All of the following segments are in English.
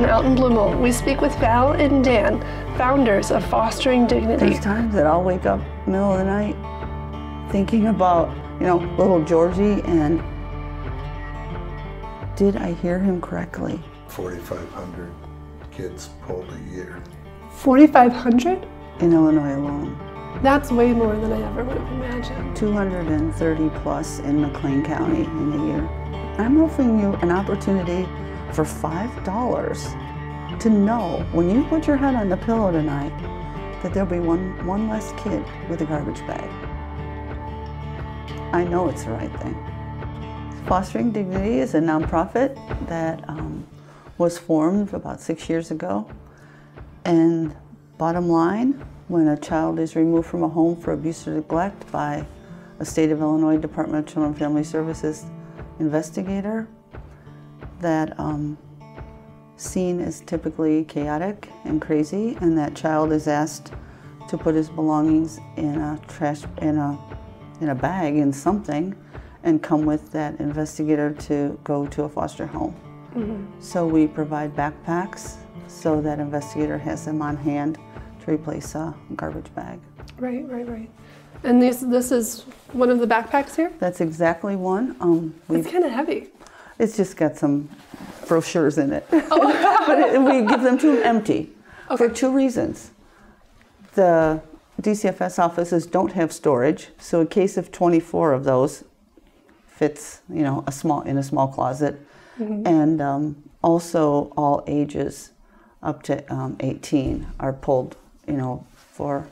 Sun out in Bloomal, we speak with Val and Dan, founders of Fostering Dignity. There's times that I'll wake up middle of the night thinking about, you know, little Georgie and did I hear him correctly? 4,500 kids pulled a year. 4,500? In Illinois alone. That's way more than I ever would have imagined. 230 plus in McLean County in a year. I'm offering you an opportunity for $5 to know when you put your head on the pillow tonight that there'll be one, one less kid with a garbage bag. I know it's the right thing. Fostering Dignity is a nonprofit that um, was formed about six years ago. And bottom line, when a child is removed from a home for abuse or neglect by a state of Illinois Department of Children and Family Services investigator, that um, scene is typically chaotic and crazy, and that child is asked to put his belongings in a trash in a in a bag in something, and come with that investigator to go to a foster home. Mm -hmm. So we provide backpacks so that investigator has them on hand to replace a garbage bag. Right, right, right. And this this is one of the backpacks here. That's exactly one. Um, it's kind of heavy. It's just got some brochures in it. Oh. but it, we give them to them empty okay. for two reasons. The DCFS offices don't have storage, so a case of 24 of those fits, you know, a small in a small closet, mm-hmm. and um, also all ages up to um, 18 are pulled, you know, for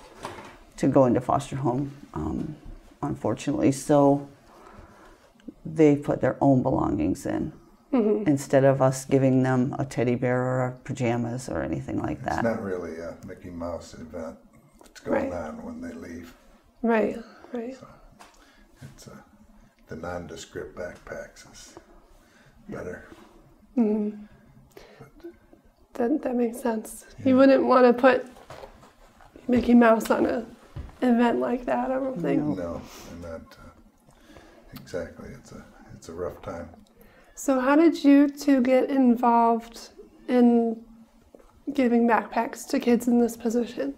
to go into foster home. Um, unfortunately, so they put their own belongings in mm-hmm. instead of us giving them a teddy bear or pajamas or anything like that. It's not really a Mickey Mouse event. What's going right. on when they leave? Right, right. So it's a, the nondescript backpacks is better. Mm-hmm. That, that makes sense. Yeah. You wouldn't want to put Mickey Mouse on a event like that, I don't think. No, and that uh, exactly. It's a it's a rough time. So, how did you two get involved in giving backpacks to kids in this position?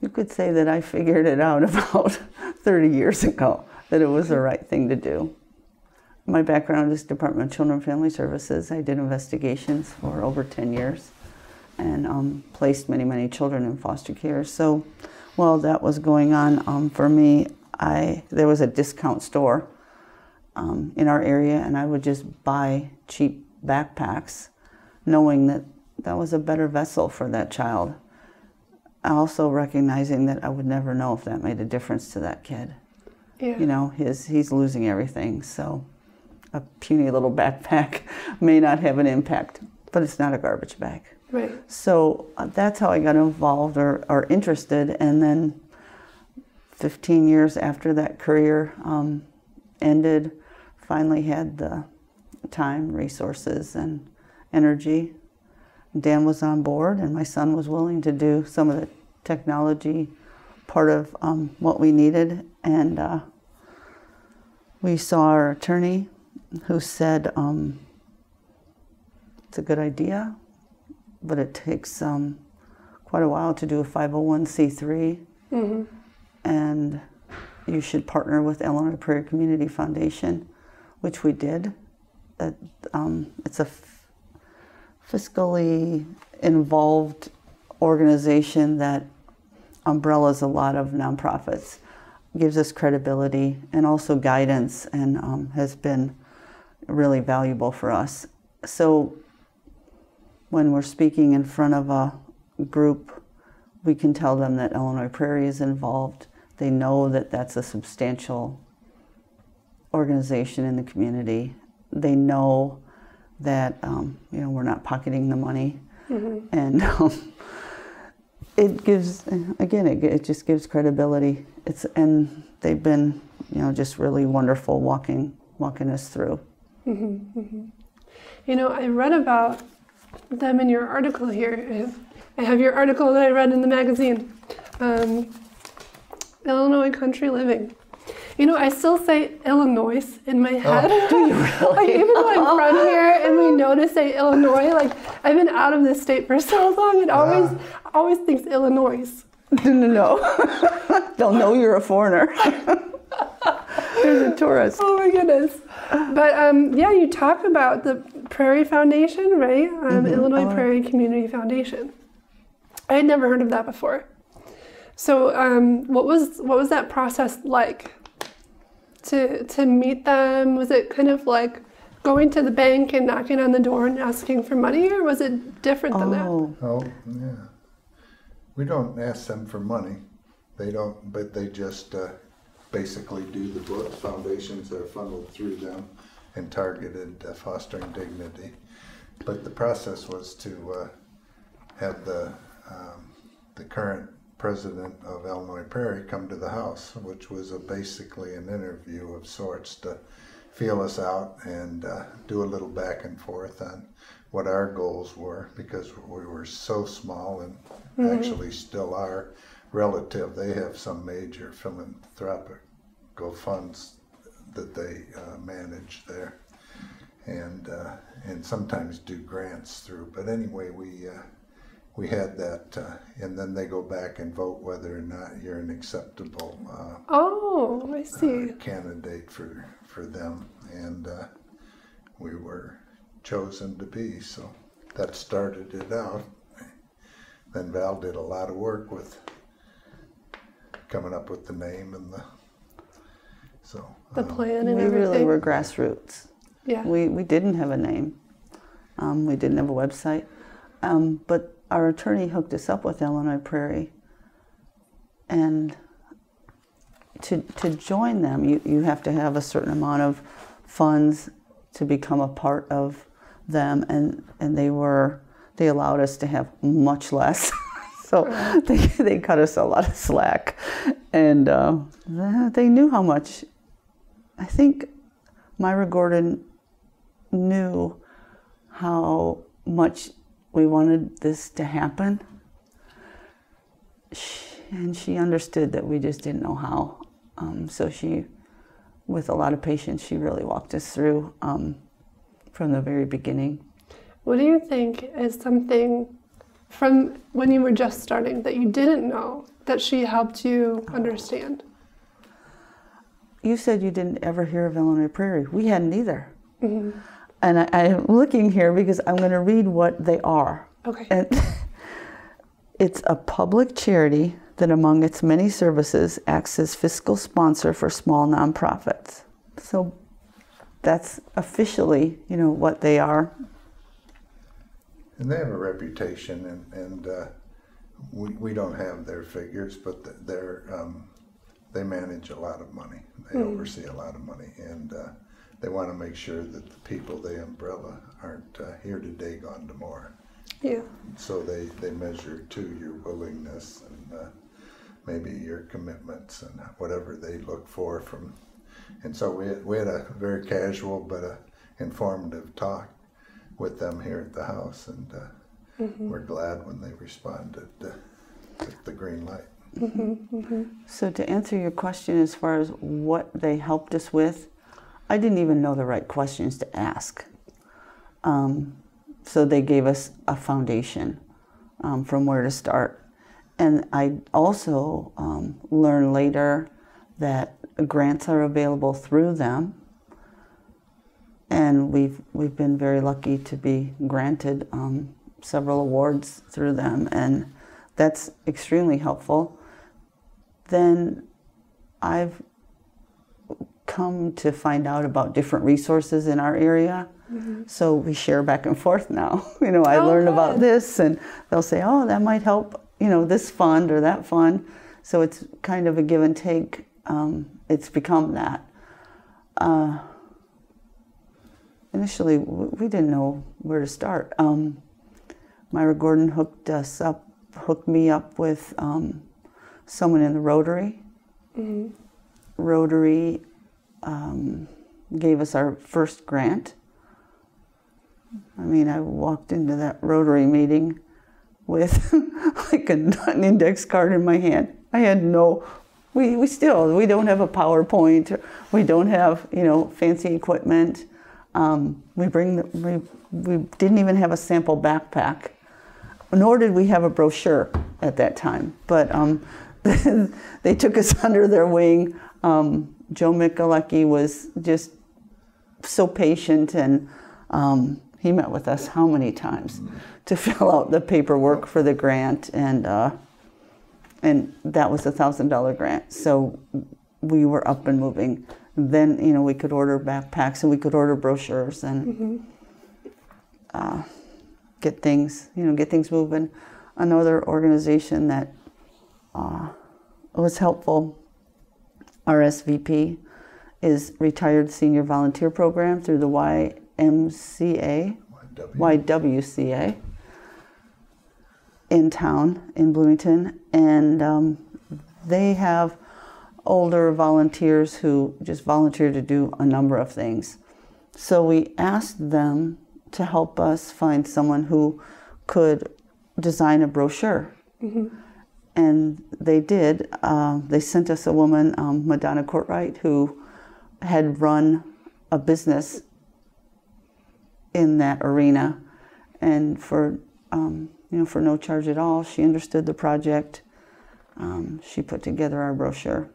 You could say that I figured it out about 30 years ago that it was the right thing to do. My background is Department of Children and Family Services. I did investigations for over 10 years and um, placed many, many children in foster care. So while that was going on um, for me, I there was a discount store um, in our area, and I would just buy cheap backpacks, knowing that that was a better vessel for that child. Also recognizing that I would never know if that made a difference to that kid. Yeah. You know, his he's losing everything, so a puny little backpack may not have an impact, but it's not a garbage bag. Right. So uh, that's how I got involved or, or interested. And then 15 years after that career um, ended, finally had the time, resources, and energy. Dan was on board, and my son was willing to do some of the technology part of um, what we needed. And uh, we saw our attorney who said, um, It's a good idea but it takes um, quite a while to do a 501c3. Mm-hmm. And you should partner with Illinois Prairie Community Foundation, which we did. Um, it's a f- fiscally involved organization that umbrellas a lot of nonprofits, gives us credibility and also guidance, and um, has been really valuable for us. So when we're speaking in front of a group, we can tell them that Illinois Prairie is involved. They know that that's a substantial organization in the community. They know that um, you know we're not pocketing the money, mm-hmm. and um, it gives again it, it just gives credibility. It's and they've been you know just really wonderful walking walking us through. Mm-hmm, mm-hmm. You know, I read about them in your article here. I have your article that I read in the magazine, um, Illinois Country Living. You know, I still say Illinois in my head. Do you really? like even though I'm from here and we know to say Illinois, like I've been out of this state for so long, it always always thinks Illinois. No, no, no. They'll know you're a foreigner. There's a tourist. Oh my goodness. But um, yeah, you talk about the Prairie Foundation, right? Um, Illinois Oh. Prairie Community Foundation. I had never heard of that before. So, um, what was what was that process like to to meet them? Was it kind of like going to the bank and knocking on the door and asking for money, or was it different than that? Oh, Oh, yeah. We don't ask them for money. They don't, but they just uh, basically do the book foundations that are funneled through them and targeted uh, fostering dignity. But the process was to uh, have the um, the current president of Illinois Prairie come to the house, which was a, basically an interview of sorts to feel us out and uh, do a little back and forth on what our goals were because we were so small and actually still are relative. They have some major philanthropic go funds that they uh, manage there and uh, and sometimes do grants through. But anyway, we uh, we had that, uh, and then they go back and vote whether or not you're an acceptable uh, Oh, I see. uh, candidate for for them, and uh, we were chosen to be. So that started it out. Then Val did a lot of work with coming up with the name and the so The um, plan and we everything. really were grassroots. yeah. We, we didn't have a name. Um, we didn't have a website. Um, but our attorney hooked us up with Illinois Prairie. And to, to join them, you, you have to have a certain amount of funds to become a part of them. And, and they were, they allowed us to have much less. so they, they cut us a lot of slack. And uh, they knew how much, I think Myra Gordon knew how much we wanted this to happen. She, and she understood that we just didn't know how. Um, so she, with a lot of patience, she really walked us through um, from the very beginning. What do you think is something from when you were just starting that you didn't know that she helped you understand? You said you didn't ever hear of Illinois Prairie. We hadn't either. And I, I'm looking here because I'm going to read what they are. Okay. And it's a public charity that, among its many services, acts as fiscal sponsor for small nonprofits. So that's officially, you know, what they are. And they have a reputation, and, and uh, we, we don't have their figures, but they're, um, they manage a lot of money. They oversee a lot of money, and uh, they want to make sure that the people they umbrella aren't uh, here today, gone tomorrow. Yeah. So they, they measure to your willingness and uh, maybe your commitments and whatever they look for from. And so we had, we had a very casual but a informative talk with them here at the house, and uh, we're glad when they responded uh, with the green light. So to answer your question as far as what they helped us with, I didn't even know the right questions to ask. Um, so they gave us a foundation um, from where to start. And I also um, learned later that grants are available through them. And we've, we've been very lucky to be granted um, several awards through them. And that's extremely helpful then I've come to find out about different resources in our area. So we share back and forth now. You know, I Oh, learn about this, and they'll say, "Oh, that might help." You know, this fund or that fund. So it's kind of a give and take. Um, it's become that. Uh, initially, we didn't know where to start. Um, Myra Gordon hooked us up, hooked me up with um, someone in the Rotary. Rotary um, gave us our first grant. I mean, I walked into that Rotary meeting with like a, an index card in my hand. I had no, we, we still we don't have a PowerPoint. We don't have you know fancy equipment. Um, we bring the, we we didn't even have a sample backpack, nor did we have a brochure at that time. But um, they took us under their wing. Um, Joe Michalecki was just so patient and um, he met with us how many times to fill out the paperwork for the grant and uh, and that was a thousand dollar grant. So we were up and moving. Then you know we could order backpacks and we could order brochures and uh, get things you know get things moving. Another organization that uh, was helpful RSVP is Retired Senior Volunteer Program through the YMCA, YW. YWCA, in town in Bloomington. And um, they have older volunteers who just volunteer to do a number of things. So we asked them to help us find someone who could design a brochure and they did. Uh, they sent us a woman, um, Madonna Courtwright, who had run a business in that arena, and for um, you know for no charge at all, she understood the project. Um, she put together our brochure.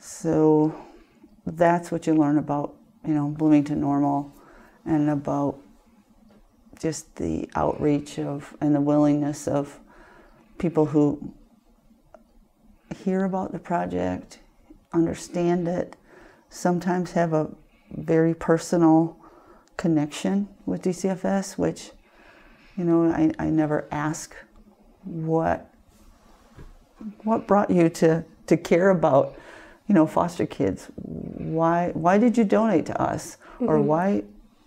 So that's what you learn about you know Bloomington Normal, and about just the outreach of and the willingness of people who hear about the project, understand it, sometimes have a very personal connection with DCFS, which, you know, I, I never ask what what brought you to, to care about, you know, foster kids? Why why did you donate to us? Or mm-hmm. why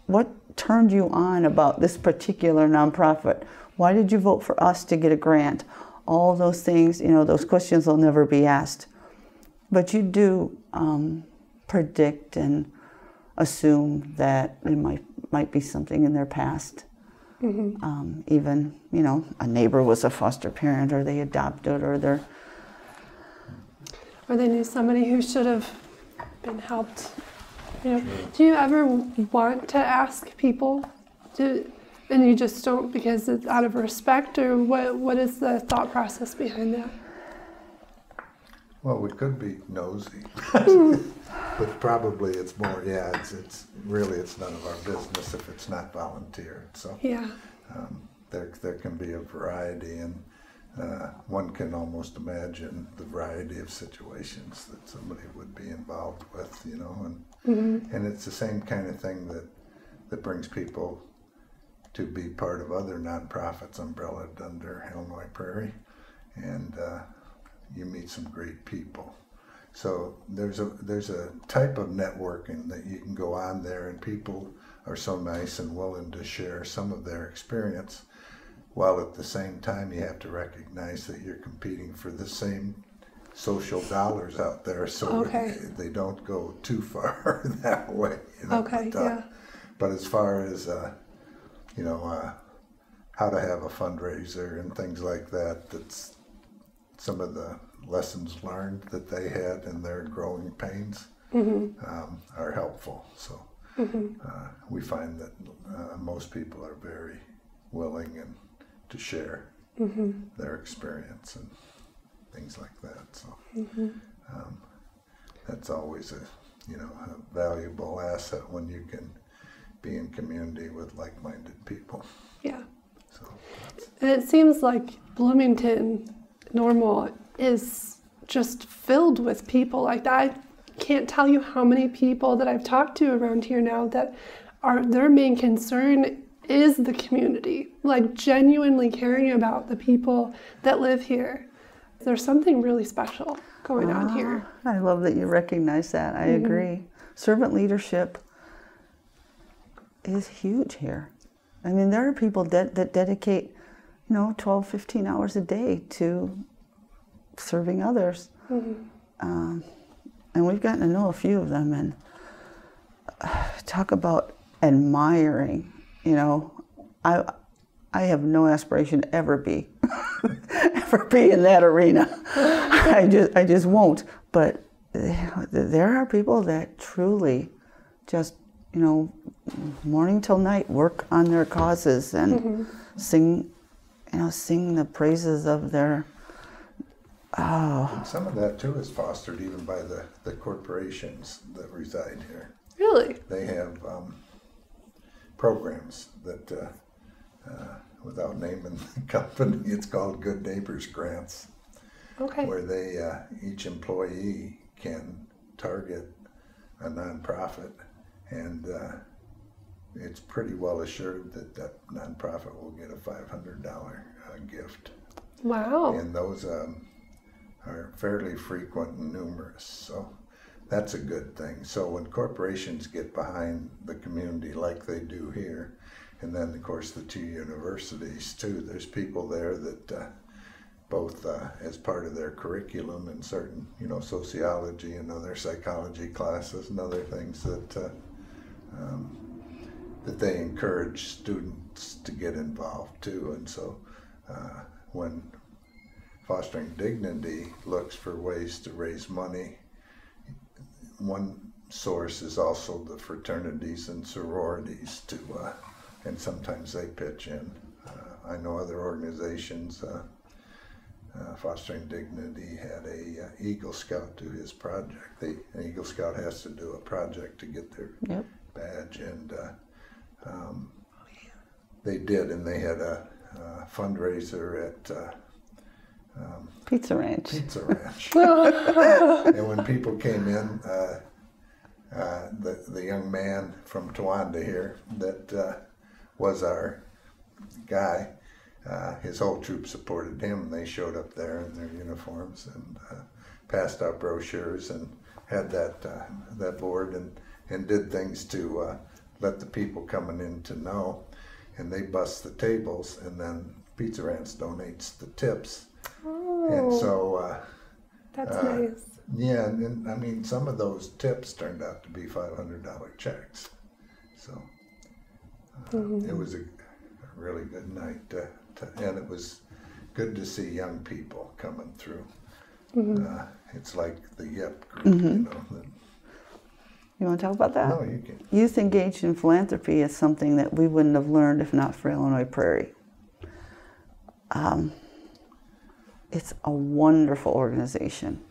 what turned you on about this particular nonprofit? Why did you vote for us to get a grant? All those things, you know, those questions will never be asked. But you do um, predict and assume that it might might be something in their past. Um, even you know, a neighbor was a foster parent, or they adopted, or they're Or they knew somebody who should have been helped. You know, do you ever want to ask people, do, and you just don't because it's out of respect, or what? What is the thought process behind that? Well, we could be nosy, but probably it's more, yeah, it's, it's, really, it's none of our business if it's not volunteer. So Yeah. um, there, there can be a variety and uh, one can almost imagine the variety of situations that somebody would be involved with, you know, and, and it's the same kind of thing that, that brings people to be part of other nonprofits umbrellaed under Illinois Prairie. And uh, you meet some great people. So there's a there's a type of networking that you can go on there, and people are so nice and willing to share some of their experience, while at the same time you have to recognize that you're competing for the same social dollars out there, so Okay. they don't go too far that way. You know? Okay, But, uh, yeah. But as far as uh, you know, uh, how to have a fundraiser and things like that, that's some of the lessons learned that they had in their growing pains um, are helpful. So uh, we find that uh, most people are very willing and to share their experience and things like that. So um, that's always a you know a valuable asset when you can be in community with like-minded people. Yeah. So And it seems like Bloomington Normal is just filled with people like that. I can't tell you how many people that I've talked to around here now that are their main concern is the community, like genuinely caring about the people that live here. There's something really special going on here. Ah, I love that you recognize that. I agree. Servant leadership is huge here. I mean, there are people that, that dedicate, you know, 12, 15 hours a day to serving others. Um, and we've gotten to know a few of them and uh, talk about admiring, you know, I, I have no aspiration to ever be ever be in that arena. I just I just won't. But there are people that truly just you know morning till night work on their causes and sing you know sing the praises of their oh Some of that too is fostered even by the, the corporations that reside here. Really? They have um, programs that, uh, uh, without naming the company, it's called Good Neighbors Grants, Okay. where they uh, each employee can target a nonprofit, and uh, it's pretty well assured that that nonprofit will get a five hundred dollar uh, gift. Wow. and those um, are fairly frequent and numerous. So that's a good thing. So when corporations get behind the community like they do here, and then of course the two universities too, there's people there that uh, both uh, as part of their curriculum and certain you know sociology and other psychology classes and other things that uh, um, that they encourage students to get involved too. And so uh, when Fostering Dignity looks for ways to raise money, one source is also the fraternities and sororities to, uh, and sometimes they pitch in. Uh, I know other organizations. Uh, uh, Fostering Dignity had a uh, Eagle Scout do his project. The an Eagle Scout has to do a project to get their yep badge, and uh, um, they did, and they had a, uh fundraiser at uh, pizza ranch Pizza Ranch. and when people came in, uh, uh, the the young man from Towanda here that uh, was our guy. Uh, his whole troop supported him, and they showed up there in their uniforms and uh, passed out brochures and had that uh, that board and and did things to uh, let the people coming in to know. And they bust the tables, and then Pizza Ranch donates the tips. And Oh, so, uh, that's uh, nice. yeah, and, and I mean, some of those tips turned out to be five hundred dollar checks. So uh, it was a, a really good night, to, to, and it was good to see young people coming through. Uh, it's like the YEP group, you know. That, you want to talk about that no, you can. Youth engaged in philanthropy is something that we wouldn't have learned if not for Illinois Prairie. Um, it's a wonderful organization.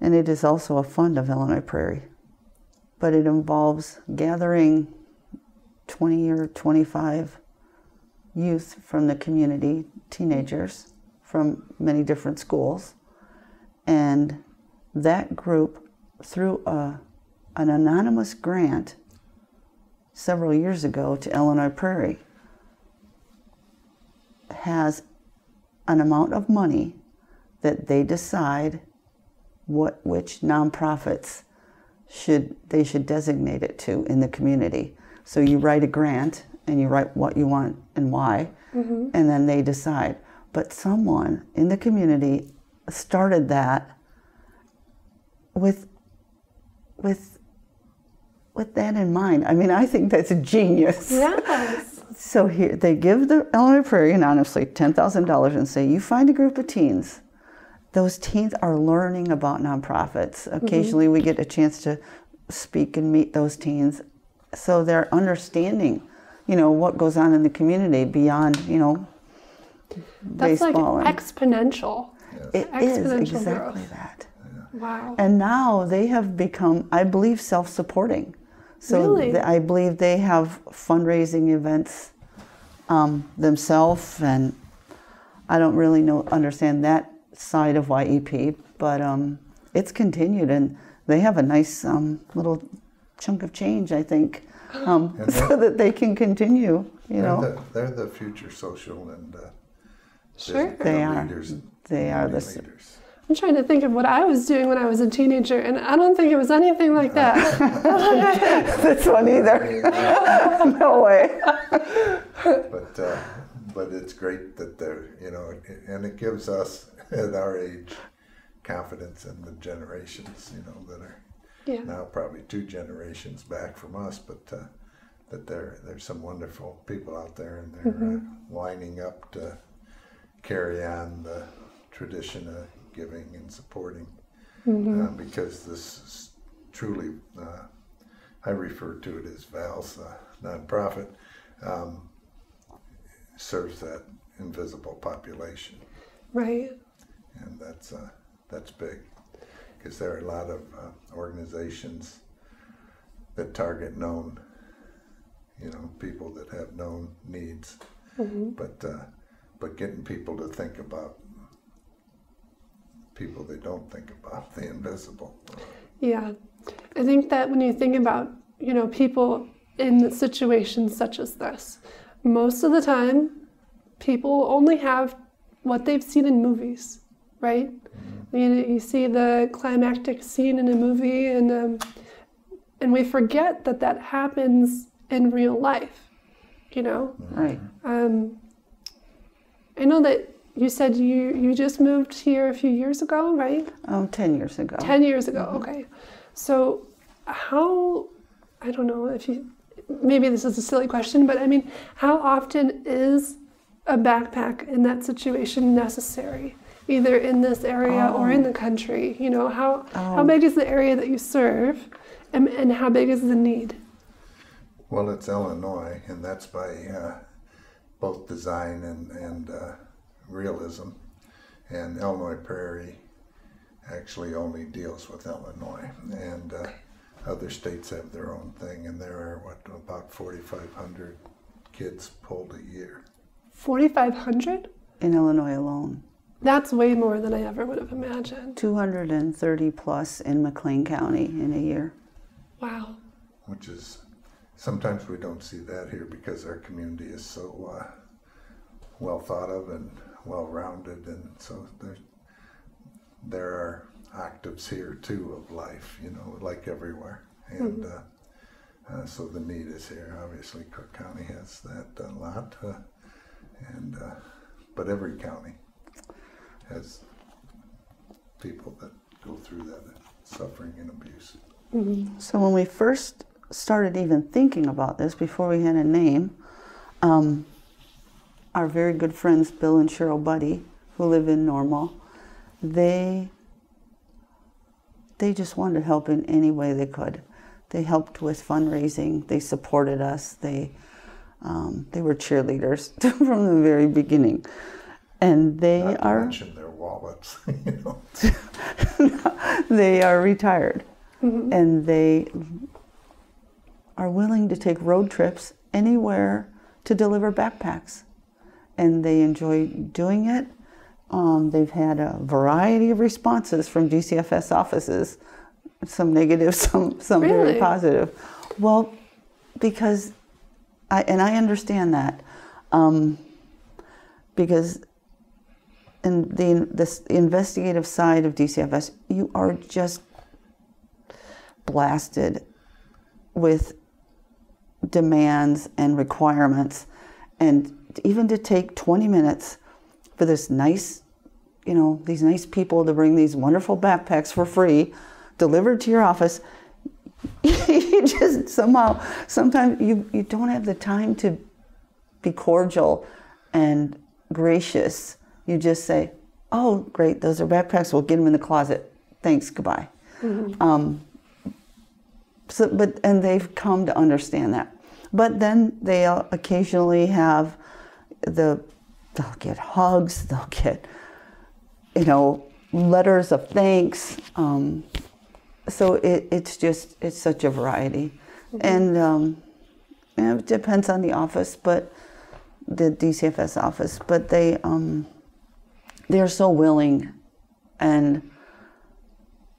And it is also a fund of Illinois Prairie. But it involves gathering 20 or 25 youth from the community, teenagers from many different schools. And that group, through a, an anonymous grant several years ago to Illinois Prairie, has an amount of money that they decide what which nonprofits should they should designate it to in the community. So you write a grant and you write what you want and why, mm-hmm. and then they decide. But someone in the community started that with with with that in mind. I mean, I think that's a genius. Yes. So here they give the Illinois Prairie anonymously ten thousand dollars and say, you find a group of teens. Those teens are learning about nonprofits. Mm-hmm. Occasionally, we get a chance to speak and meet those teens, so they're understanding, you know, what goes on in the community beyond, you know, That's like baseball. and exponential. it is exponential exactly growth. that. Wow. And now they have become, I believe, self supporting. So Really? th- I believe they have fundraising events um, themselves, and I don't really know understand that side of YEP, but um, it's continued, and they have a nice um, little chunk of change, I think, um, so that they can continue. You They're, know, the, they're the future social and uh, Sure. They are. leaders. They are the community s- leaders. I'm trying to think of what I was doing when I was a teenager, and I don't think it was anything like that. this one either. no way. but uh, but it's great that they're you know and it gives us at our age confidence in the generations you know that are yeah. now probably two generations back from us but uh, that there there's some wonderful people out there, and they're uh, lining up to carry on the tradition of giving and supporting, uh, because this is truly. Uh, I refer to it as Val's, uh, nonprofit, um, serves that invisible population, Right. and that's uh, that's big because there are a lot of uh, organizations that target known, you know, people that have known needs, but uh, but getting people to think about people they don't think about, the invisible. Yeah. I think that when you think about, you know, people in situations such as this, most of the time people only have what they've seen in movies, right? You, you see the climactic scene in a movie and um, and we forget that that happens in real life, you know? Right. Um, I know that you said you, you just moved here a few years ago, right? Um, 10 years ago. 10 years ago, okay. So, how, I don't know if you, maybe this is a silly question, but I mean, how often is a backpack in that situation necessary? Either in this area or in the country? You know, how, how big is the area that you serve and, and how big is the need? Well, it's Illinois, and that's by uh, both design and, and uh, realism. And Illinois Prairie actually only deals with Illinois, and uh, other states have their own thing. And there are what about 4,500 kids pulled a year. 4,500? In Illinois alone. That's way more than I ever would have imagined. 230 plus in McLean County in a year. Wow. which is sometimes we don't see that here because our community is so uh, well thought of and well rounded, and so there there are octaves here too of life, you know, like everywhere, and uh, uh, so the need is here. Obviously, Cook County has that a lot, uh, and uh, but every county has people that go through that suffering and abuse. So when we first started even thinking about this, before we had a name, um, our very good friends Bill and Cheryl Buddy, who live in Normal, they they just wanted to help in any way they could. They helped with fundraising. They supported us. They um, they were cheerleaders from the very beginning, and they Not to are mention their wallets, you know. they are retired and they are willing to take road trips anywhere to deliver backpacks and they enjoy doing it. Um, they've had a variety of responses from dcfs offices. Some negative some some very positive. Well because i and i understand that um, because in the this investigative side of DCFS, you are just blasted with demands and requirements, and even to take 20 minutes for this nice, you know, these nice people to bring these wonderful backpacks for free, delivered to your office. you just somehow sometimes you, you don't have the time to be cordial and gracious. You just say, "Oh, great, those are backpacks. We'll get them in the closet. Thanks, goodbye." Um, so, but and they've come to understand that. But then they occasionally have the they'll get hugs. They'll get you know letters of thanks. Um, so it, it's just it's such a variety, and um, it depends on the office, but the DCFS office. But they um, they're so willing, and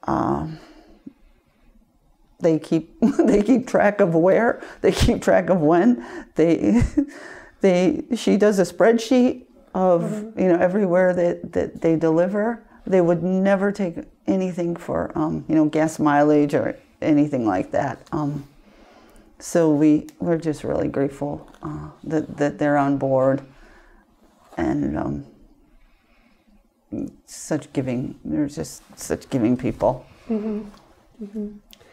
um, they keep they keep track of where they keep track of when they they she does a spreadsheet of you know everywhere that, that they deliver. They would never take anything for um, you know gas mileage or anything like that. Um, so we we're just really grateful uh, that that they're on board and um, such giving they're just such giving people.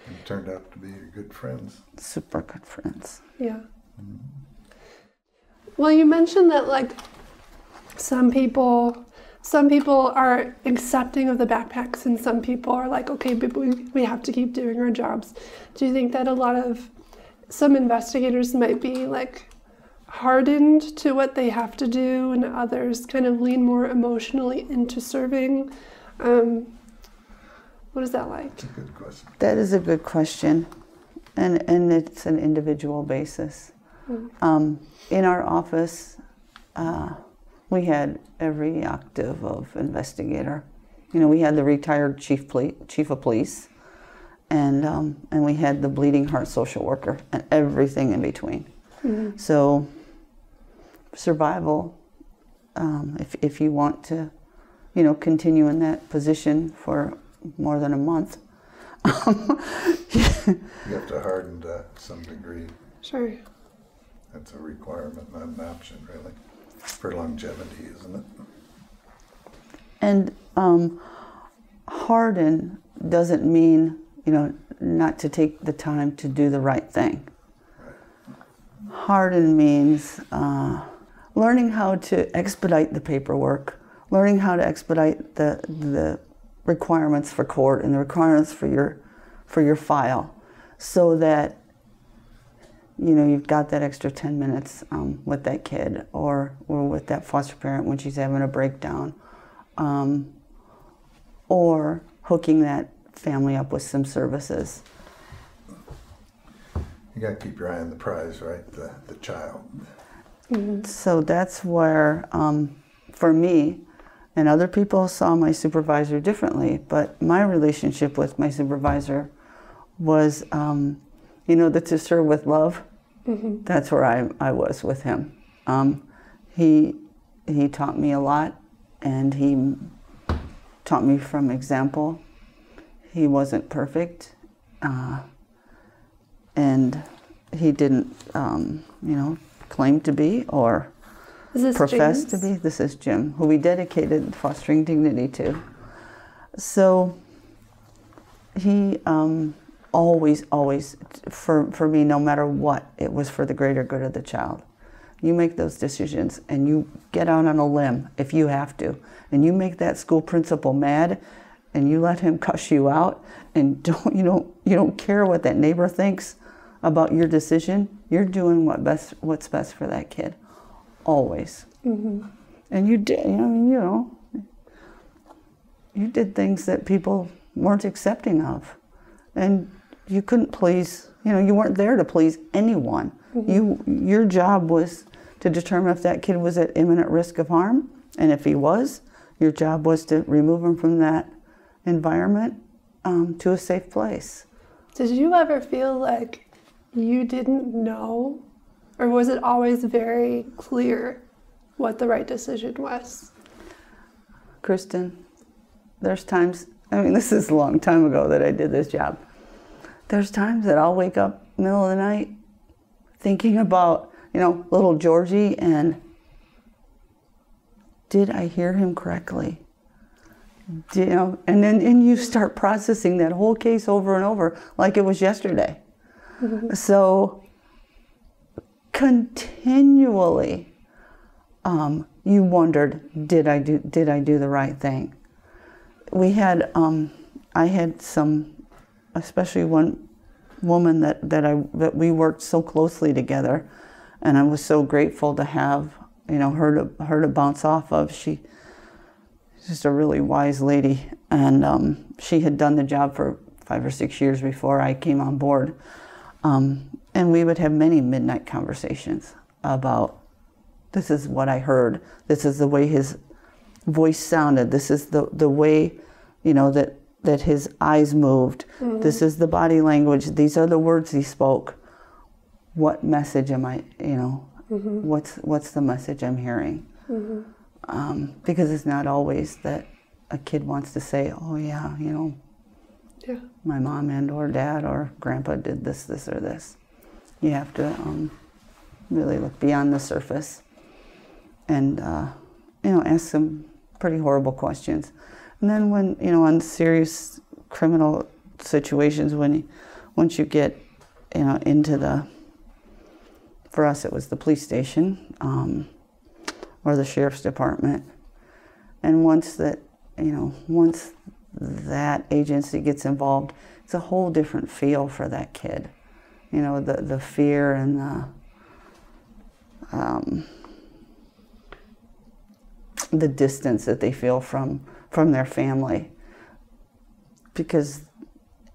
And turned out to be good friends. Super good friends. Yeah. Well, you mentioned that like some people some people are accepting of the backpacks and some people are like okay but we, we have to keep doing our jobs. Do you think that a lot of some investigators might be like hardened to what they have to do and others kind of lean more emotionally into serving? Um, what is that like? It's a good question. That is a good question, and and it's an individual basis. Um, in our office, uh, we had every octave of investigator. You know, we had the retired chief poli- chief of police, and um, and we had the bleeding heart social worker, and everything in between. So, survival. Um, if if you want to, you know, continue in that position for more than a month, You have to harden to some degree. sure That's a requirement, not an option, really, for longevity, isn't it? And um, harden doesn't mean, you know, not to take the time to do the right thing. Harden means uh, learning how to expedite the paperwork, learning how to expedite the, the requirements for court and the requirements for your, for your file so that you know, you've got that extra 10 minutes um, with that kid or, or with that foster parent when she's having a breakdown. Um, or hooking that family up with some services. You gotta keep your eye on the prize, right? The, the child. So that's where, um, for me, and other people saw my supervisor differently, but my relationship with my supervisor was, um, you know, the to serve with love. That's where I, I was with him. Um, he, he taught me a lot, and he taught me from example. He wasn't perfect, uh, and he didn't, um, you know, claim to be or profess to be. This is Jim, who we dedicated Fostering Dignity to. So he um, always, always, for, for me, no matter what, it was for the greater good of the child. You make those decisions and you get out on a limb if you have to, and you make that school principal mad and you let him cuss you out and don't you don't you don't care what that neighbor thinks about your decision. You're doing what best what's best for that kid always. Mm-hmm. And you did you know, you know you did things that people weren't accepting of. And you couldn't please you know you weren't there to please anyone you your job was to determine if that kid was at imminent risk of harm and if he was your job was to remove him from that environment um, to a safe place Did you ever feel like you didn't know, or was it always very clear what the right decision was? Kristen, there's times, I mean, this is a long time ago that I did this job. There's times that I'll wake up middle of the night thinking about, you know, little Georgie and did I hear him correctly? Did, you know, and then and you start processing that whole case over and over like it was yesterday. So continually um, you wondered, did I do did I do the right thing? We had um, I had some, especially one woman that, that I that we worked so closely together, and I was so grateful to have you know her to her to bounce off of. She she's just a really wise lady, and um, she had done the job for five or six years before I came on board, um, and we would have many midnight conversations about this is what I heard. This is the way his voice sounded. This is the, the way, you know, that, that his eyes moved. This is the body language. These are the words he spoke. What message am I, you know, what's, what's the message I'm hearing? Um, because it's not always that a kid wants to say, oh, yeah, you know, Yeah. my mom and or dad or grandpa did this, this or this. You have to um, really look beyond the surface and uh, you know ask some pretty horrible questions. And then when you know on serious criminal situations when once you get, you know, into the, for us it was the police station um, or the sheriff's department, and once that, you know, once that agency gets involved, it's a whole different feel for that kid. You know, the the fear and the um, the distance that they feel from from their family because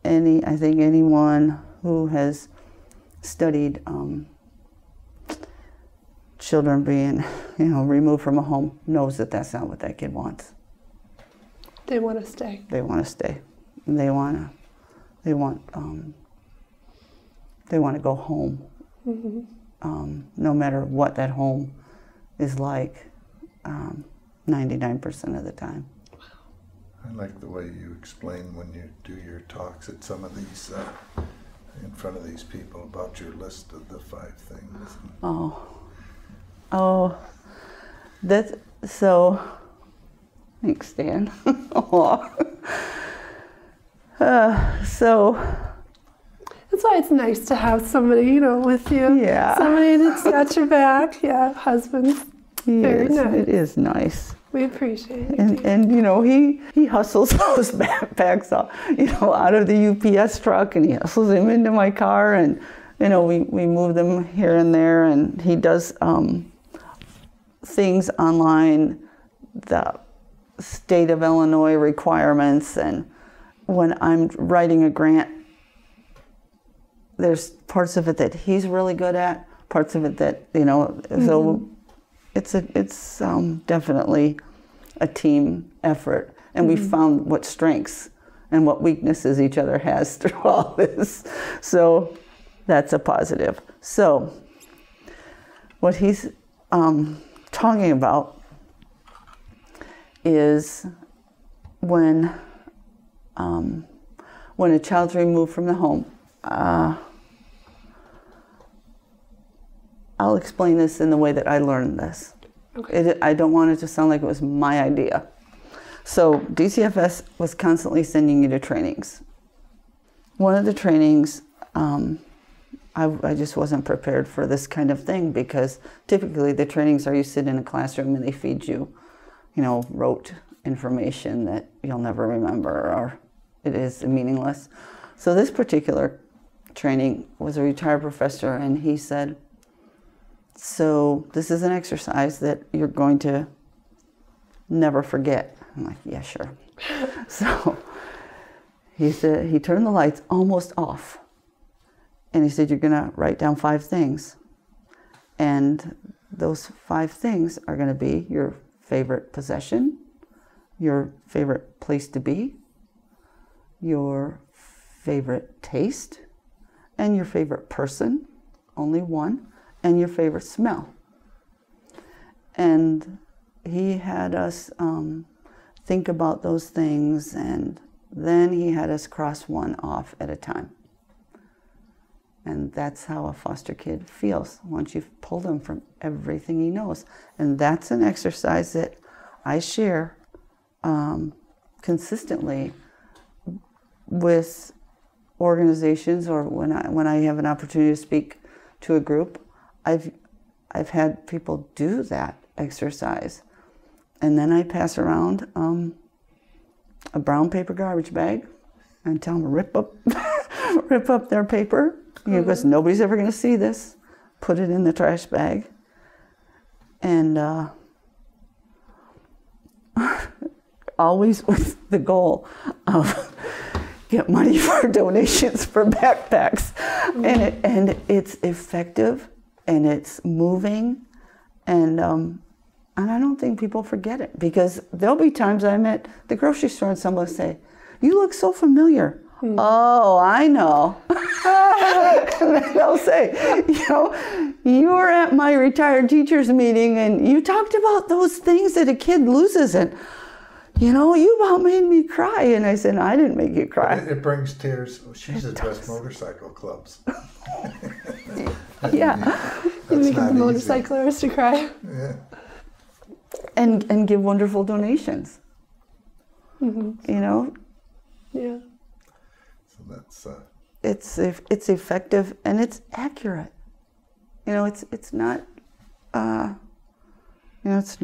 any I think anyone who has studied um, children being you know removed from a home knows that that's not what that kid wants. They want to stay. They want to stay. They want to. They want. Um, they want to go home. Um, no matter what that home is like, um, 99% of the time. I like the way you explain when you do your talks at some of these, uh, in front of these people about your list of the five things. Oh, oh, that so. Thanks, Dan. Aw. uh, so That's why it's nice to have somebody, you know, with you. Yeah. Somebody that's got your back. Yeah, husbands. Very yes, nice. it is nice. We appreciate it. And, and you know he he hustles those backpacks out you know out of the UPS truck and he hustles them into my car and you know we, we move them here and there and he does um, things online the state of Illinois requirements and when I'm writing a grant there's parts of it that he's really good at parts of it that you know so it's a it's um, definitely a team effort and we found what strengths and what weaknesses each other has through all this. So that's a positive. So what he's um, talking about is when um, when a child's removed from the home uh, I'll explain this in the way that I learned this. Okay. It, I don't want it to sound like it was my idea. So DCFS was constantly sending you to trainings. One of the trainings, um, I, I just wasn't prepared for this kind of thing because typically the trainings are you sit in a classroom and they feed you, you know, rote information that you'll never remember or it is meaningless. So this particular training was a retired professor and he said, so this is an exercise that you're going to never forget. I'm like, yeah, sure. so he said he turned the lights almost off. And he said, You're gonna write down five things. And those five things are gonna be your favorite possession, your favorite place to be, your favorite taste, and your favorite person, only one, and your favorite smell. And he had us um, think about those things, and then he had us cross one off at a time. And that's how a foster kid feels once you've pulled him from everything he knows. And that's an exercise that I share um, consistently with organizations or when I, when I have an opportunity to speak to a group. I've, I've had people do that exercise. And then I pass around um, a brown paper garbage bag and tell them to rip up, rip up their paper because nobody's ever going to see this. Put it in the trash bag. And uh, always with the goal of get money for donations for backpacks. And, it, and it's effective and it's moving. And, um, and I don't think people forget it because there'll be times I'm at the grocery store and someone will say, You look so familiar. Oh, I know. and then they'll say, you know, you were at my retired teachers meeting and you talked about those things that a kid loses and you know, you about made me cry. And I said, I didn't make you cry. it brings tears. Oh, she's at best Motorcycle Clubs. Yeah. You That's make the not easy. motorcyclers to cry. Yeah. And and give wonderful donations. You know? Yeah. So that's uh, it's eff- it's effective and it's accurate. You know, it's it's not uh, you know it's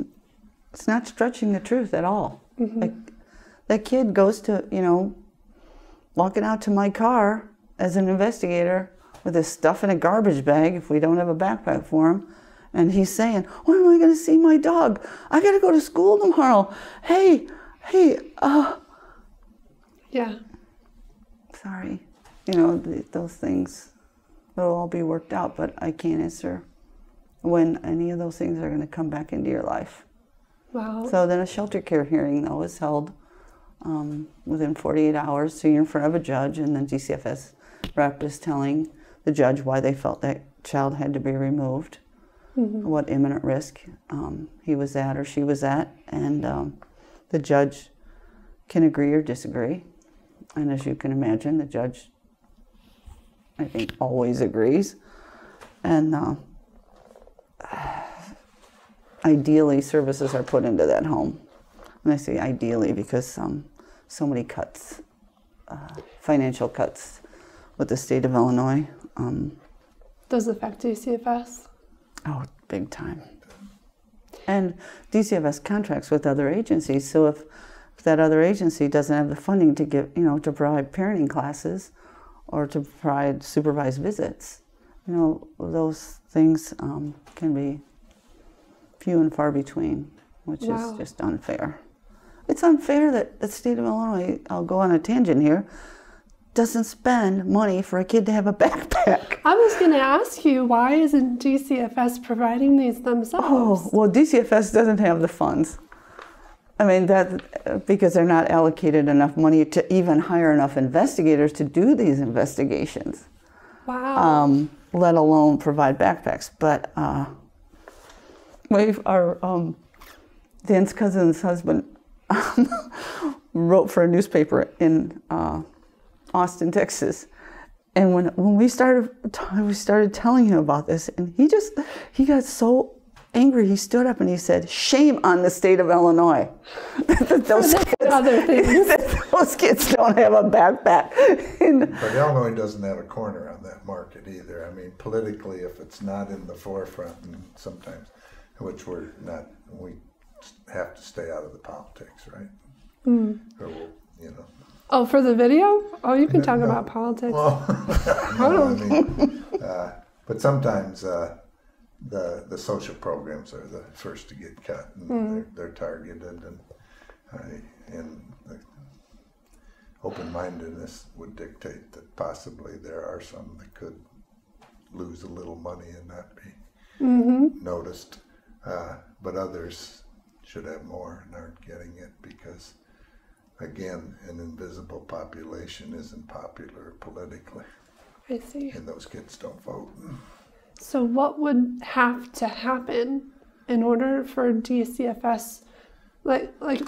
it's not stretching the truth at all. Like that kid goes to you know walking out to my car as an investigator with his stuff in a garbage bag if we don't have a backpack for him. And he's saying, When am I going to see my dog? I got to go to school tomorrow. Hey, hey, uh, Yeah. sorry. You know, th- those things, it'll all be worked out, but I can't answer when any of those things are going to come back into your life. Wow. So then a shelter care hearing, though, is held um, within 48 hours. So you're in front of a judge, and then DCFS rep is telling the judge why they felt that child had to be removed, what imminent risk um, he was at or she was at, and um, the judge can agree or disagree. And as you can imagine, the judge, I think, always agrees. And uh, ideally services are put into that home. And I say ideally because um, so many cuts, uh, financial cuts with the state of Illinois. Um, Does it affect DCFS? oh, big time. And DCFS contracts with other agencies, so if, that other agency doesn't have the funding to give, you know, to provide parenting classes or to provide supervised visits, you know, those things um, can be few and far between, which Wow. is just unfair. It's unfair that the state of Illinois, I'll go on a tangent here, doesn't spend money for a kid to have a backpack. I was going to ask you, why isn't DCFS providing these themselves? Oh, well, DCFS doesn't have the funds. I mean, that because they're not allocated enough money to even hire enough investigators to do these investigations, Wow. um, let alone provide backpacks. But uh, we've, our um, Dan's cousin's husband wrote for a newspaper in uh, Austin, Texas. And when, when we started we started telling him about this, and he just he got so angry. He stood up and he said, "Shame on the state of Illinois that those kids, other things. that those kids don't have a backpack." And But Illinois doesn't have a corner on that market either. I mean, politically, if it's not in the forefront, and sometimes, which we're not, we have to stay out of the politics, right? Hmm. Or we'll, you know. Oh, for the video? Oh, you can talk no. about politics. Well, no, I mean, uh, but sometimes uh, the the social programs are the first to get cut, and they're, they're targeted, and uh, and the open-mindedness would dictate that possibly there are some that could lose a little money and not be noticed, uh, but others should have more and aren't getting it because. Again, an invisible population isn't popular politically I see. and those kids don't vote. So, what would have to happen in order for DCFS, like, like,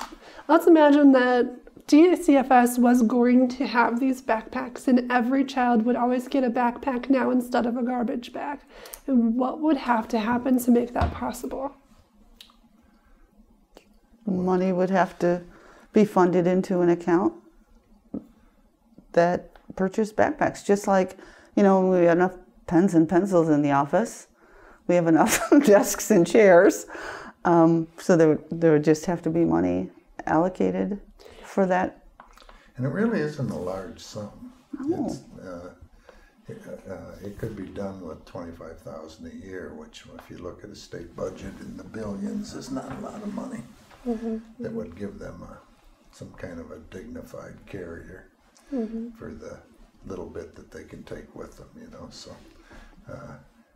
let's imagine that DCFS was going to have these backpacks, and every child would always get a backpack now instead of a garbage bag. And what would have to happen to make that possible? money would have to be funded into an account that purchased backpacks. Just like, you know, we have enough pens and pencils in the office, we have enough desks and chairs. Um, so there, would- there would just have to be money allocated for that. And it really isn't a large sum. It's, uh, it, uh, it could be done with twenty-five thousand a year, which if you look at a state budget in the billions, is not a lot of money. That would give them a, some kind of a dignified carrier for the little bit that they can take with them, you know, so. uh,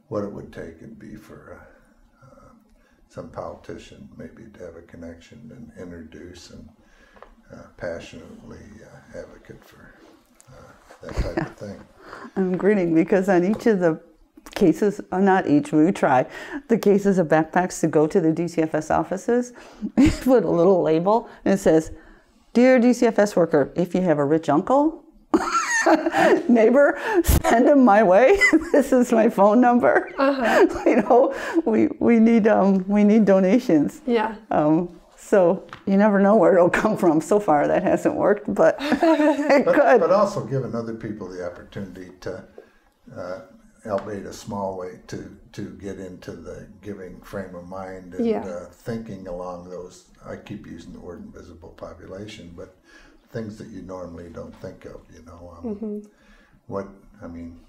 What it would take would be for, uh, uh, some politician maybe to have a connection and introduce and uh, passionately uh, advocate for uh, that type of thing. I'm grinning because on each of the cases, not each, we try, the cases of backpacks to go to the DCFS offices, put a little label and it says, Dear DCFS worker, if you have a rich uncle, neighbor, send him my way. this is my phone number. you know, we, we need um, we need donations. Yeah. Um, So you never know where it'll come from. So far, that hasn't worked, but it But, could. but also giving other people the opportunity to, uh, albeit a small way, to, to get into the giving frame of mind and Yeah. uh, thinking along those. I keep using the word invisible population, but things that you normally don't think of. You know, um, Mm-hmm. what I mean,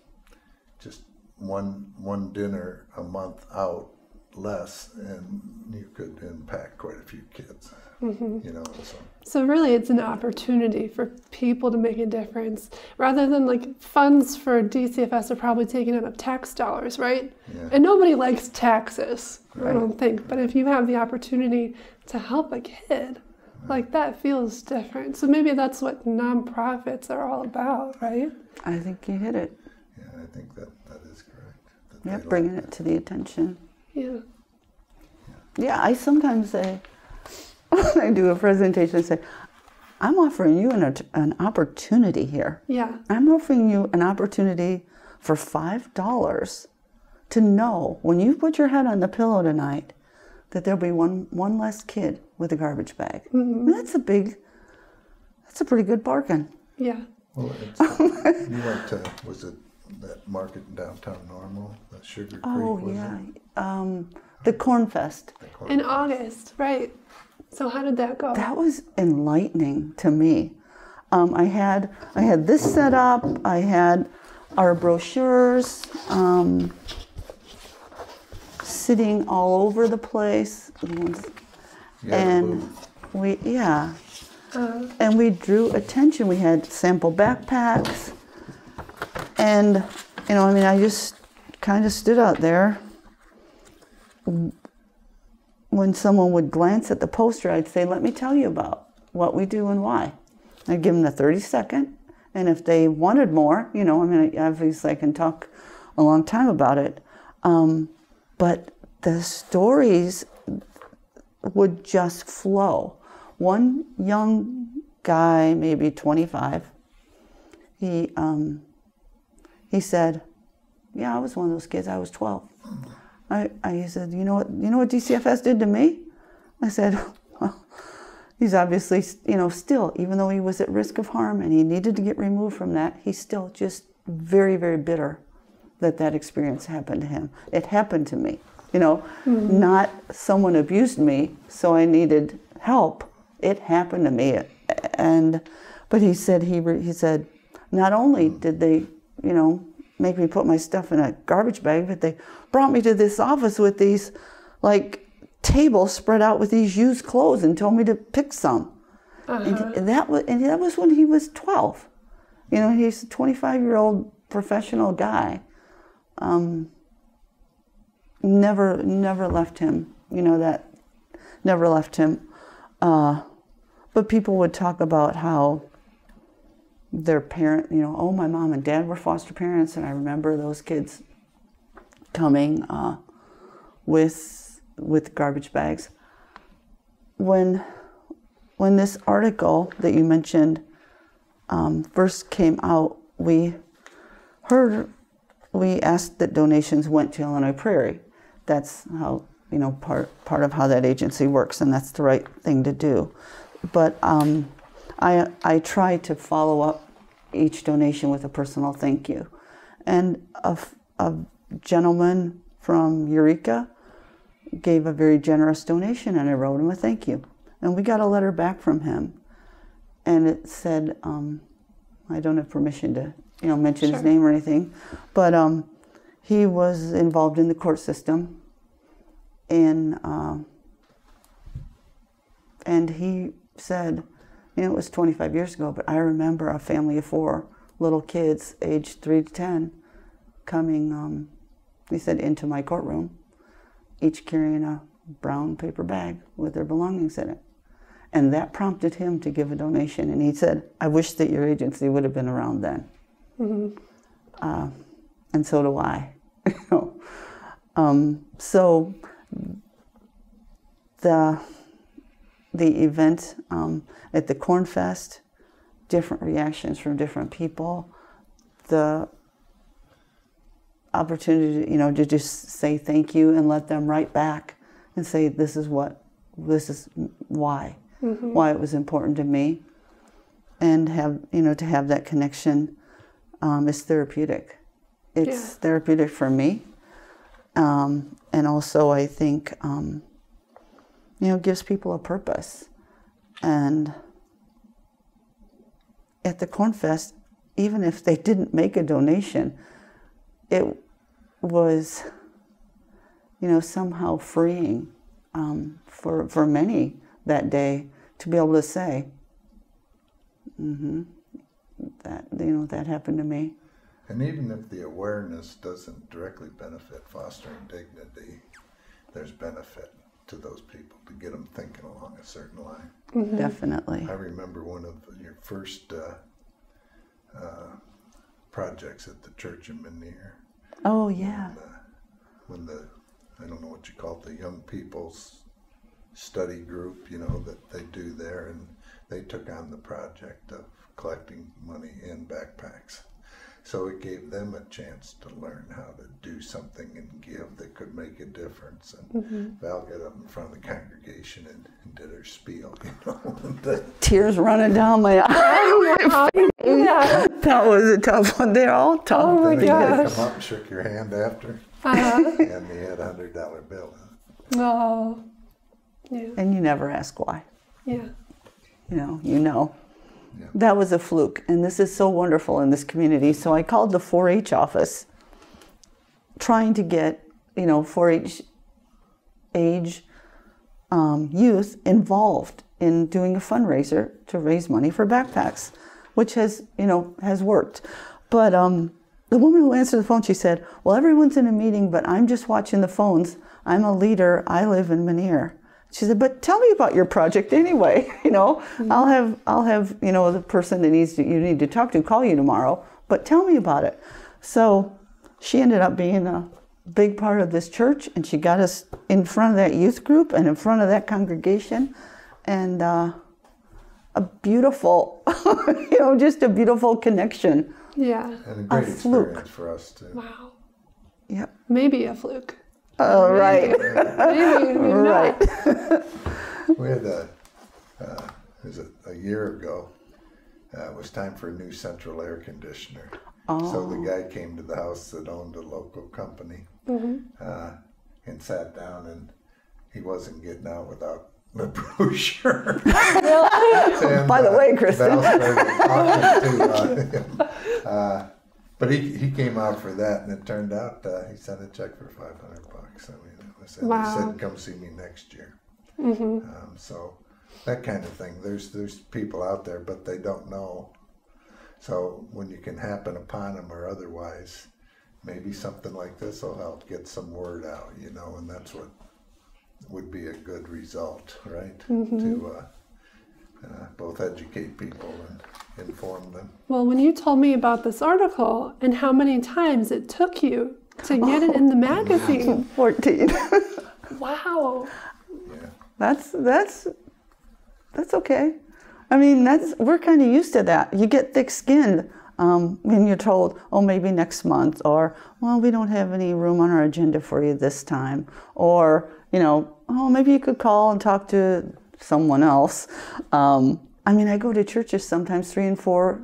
just one one dinner a month out less, and you could impact quite a few kids. Mm-hmm. You know, so. So really, it's an opportunity for people to make a difference, rather than like funds for DCFS are probably taken out of tax dollars, right? Yeah. And nobody likes taxes, I don't think. But if you have the opportunity to help a kid, like that feels different. So maybe that's what nonprofits are all about, right? I think you hit it. Yeah, I think that that is correct. That Yeah, bringing like it to the attention. Yeah. Yeah, I sometimes say, when I do a presentation, I say, I'm offering you an, an opportunity here. Yeah. I'm offering you an opportunity for $5 to know when you put your head on the pillow tonight that there'll be one, one less kid with a garbage bag. That's a big, that's a pretty good bargain. Yeah. Well, it's, you went to, was it that market in downtown Normal, that Sugar Creek? Oh, was yeah. It? Um, the Corn Fest. They call In it- August, right. So how did that go? That was enlightening to me. Um, I had I had this set up. I had our brochures um, sitting all over the place. You had a and booth. we yeah, Uh, and we drew attention. We had sample backpacks, and you know, I mean, I just kind of stood out there. When someone would glance at the poster, I'd say, "Let me tell you about what we do and why." I'd give them the thirty second, and if they wanted more, you know, I mean, obviously I can talk a long time about it, um, but the stories would just flow. One young guy, maybe 25, he, um, he said, yeah, I was one of those kids. I was 12. I, I said, you know what, you know what DCFS did to me? I said, well, he's obviously, you know, still, even though he was at risk of harm and he needed to get removed from that, he's still just very, very bitter that that experience happened to him. It happened to me, you know, hmm. not someone abused me, so I needed help. It happened to me, and but he said he he said not only did they, you know, make me put my stuff in a garbage bag, but they brought me to this office with these like tables spread out with these used clothes and told me to pick some. And that was and that was when he was 12. You know, he's a 25 year old professional guy. Um, never, never left him. You know that, never left him. Uh, but people would talk about how their parent, you know, oh, my mom and dad were foster parents, and I remember those kids coming uh, with with garbage bags. When when this article that you mentioned um, first came out, we heard we asked that donations went to Illinois Prairie. That's how you know part part of how that agency works, and that's the right thing to do. But um, I I try to follow up each donation with a personal thank you, and a gentleman from Eureka gave a very generous donation, and I wrote him a thank you, and we got a letter back from him, and it said. Um, I don't have permission to, you know, mention his name or anything, but um, he was involved in the court system, and um, and he said, you know, it was 25 years ago, but I remember a family of four little kids, aged three to ten, coming. Um, he said into my courtroom, each carrying a brown paper bag with their belongings in it. And that prompted him to give a donation. And he said, I wish that your agency would have been around then. Uh, and so do I. You know? um, so the, the event um, at the Corn Fest, different reactions from different people. The opportunity, you know, to just say thank you and let them write back and say, this is what this is why, why it was important to me, and have you know to have that connection um, is therapeutic. It's Yeah. therapeutic for me, um, and also I think um, you know gives people a purpose, and at the Corn Fest, even if they didn't make a donation, it was, you know, somehow freeing um, for for many that day to be able to say, mm-hmm, that you know that happened to me. And even if the awareness doesn't directly benefit fostering dignity, there's benefit to those people to get them thinking along a certain line. Definitely. I remember one of your first uh, uh, projects at the church in Minier Oh yeah. when the I don't know what you call it, the young people's study group, you know, that they do there, and they took on the project of collecting money in backpacks. So it gave them a chance to learn how to do something and give that could make a difference. And Val got up in front of the congregation and, and did her spiel, you know. and, Tears running down my eyes. yeah. that was a tough one. They're all tough. Oh my then he had to gosh. come up and shook your hand after, Uh-huh. and he had a hundred dollar bill. in it. Oh. Yeah. And you never ask why. Yeah. you know, you know. That was a fluke, and this is so wonderful in this community. So I called the 4-H office, trying to get you know 4-H age um, youth involved in doing a fundraiser to raise money for backpacks, which has you know has worked. But um, the woman who answered the phone, she said, "Well, everyone's in a meeting, but I'm just watching the phones. I'm a leader. I live in Minier." She said, "But tell me about your project anyway. You know, I'll have I'll have you know the person that needs to, you need to talk to call you tomorrow. But tell me about it." So she ended up being a big part of this church, and she got us in front of that youth group and in front of that congregation, and uh, a beautiful, you know, just a beautiful connection. Yeah. And a great fluke. experience for us too. Wow. Yep. Maybe a fluke. Oh, right. Maybe, maybe right. not. We had a, uh, is it a year ago? Uh, it was time for a new central air conditioner. Oh. So the guy came to the house that owned a local company uh, and sat down, and he wasn't getting out without the brochure. And, By the uh, way, Kristen. Val started talking to him. But he, he came out for that, and it turned out uh, he sent a check for 500 bucks. I mean, it was, Wow. he said, come see me next year. Um, so that kind of thing. There's there's people out there, but they don't know. So when you can happen upon them or otherwise, maybe something like this will help get some word out, you know, and that's what would be a good result, right? To uh, uh, both educate people and inform them. Well, when you told me about this article and how many times it took you to get it in the magazine, 14. wow. Yeah. that's that's that's okay. I mean, that's we're kind of used to that. You get thick-skinned um, when you're told, "Oh, maybe next month," or "Well, we don't have any room on our agenda for you this time," or you know, "Oh, maybe you could call and talk to someone else." Um, I mean, I go to churches sometimes three and four,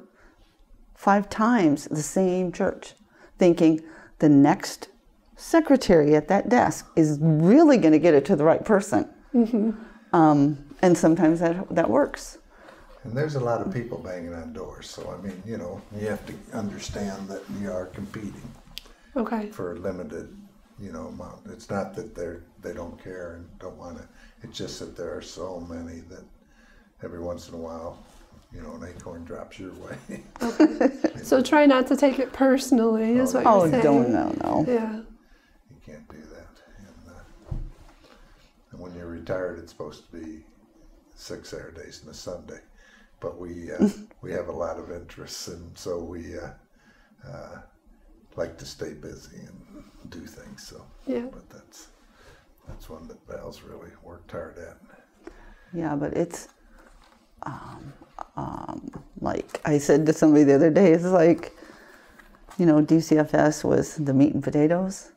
five times the same church, thinking the next secretary at that desk is really going to get it to the right person. Um, and sometimes that that works. And there's a lot of people banging on doors, so I mean, you know, you have to understand that you are competing. Okay. for a limited, you know, amount. It's not that they're they don't care and don't want to. It's just that there are so many that every once in a while, you know, an acorn drops your way. So try not to take it personally, is what Oh, you're saying. Oh, don't no no. Yeah. you can't do that. And, uh, and when you're retired, it's supposed to be six Saturdays and a Sunday, but we uh, we have a lot of interests, and so we uh, uh, like to stay busy and do things. So, Yeah. but that's that's one that Val's really worked hard at. Yeah, but it's um, um, like I said to somebody the other day. It's like you know, DCFS was the meat and potatoes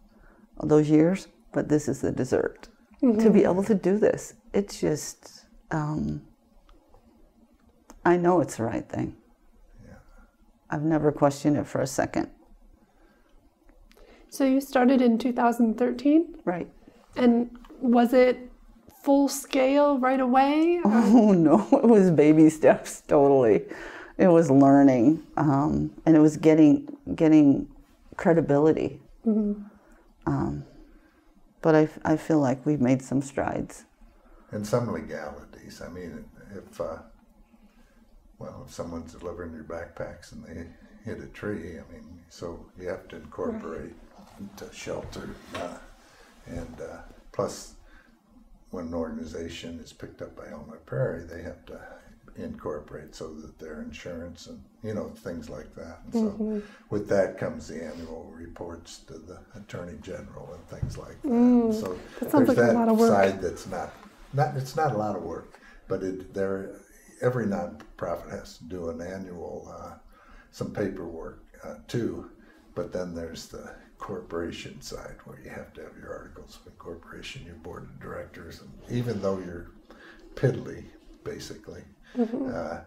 of those years, but this is the dessert. To be able to do this it's just, um, I know it's the right thing. Yeah. I've never questioned it for a second. So you started in 2013, Right. And was it full scale right away? Oh no, it was baby steps totally. It was learning, um, and it was getting getting credibility. Um, but I feel like we've made some strides. And some legalities. I mean, if uh, well, if someone's delivering your backpacks and they hit a tree, I mean, so you have to incorporate into shelter, uh, and uh, plus, when an organization is picked up by Illinois Prairie, they have to incorporate so that their insurance and you know things like that. And so with that comes the annual reports to the attorney general and things like that. And so That sounds there's like a that lot of work. side that's not not it's not a lot of work, but it there every nonprofit has to do an annual uh, some paperwork uh, too. But then there's the corporation side where you have to have your articles of incorporation, your board of directors, and even though you're piddly, basically, uh,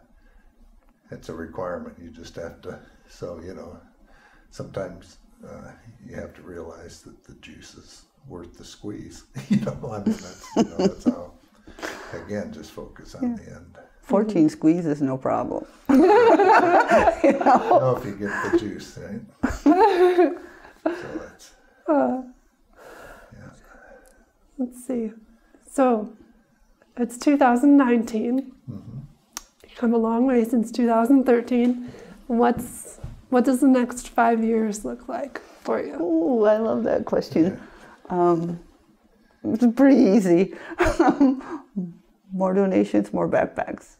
it's a requirement. You just have to. So you know, sometimes uh, you have to realize that the juice is worth the squeeze. you know, I mean that's you know that's how. Again, just focus on the end. 14 squeezes, no problem. know if you get the juice, right? So that's yeah. Let's see. So it's 2019. You've come a long way since 2013. What's what does the next five years look like for you? Oh, I love that question. Um, it's pretty easy. more donations, more backpacks.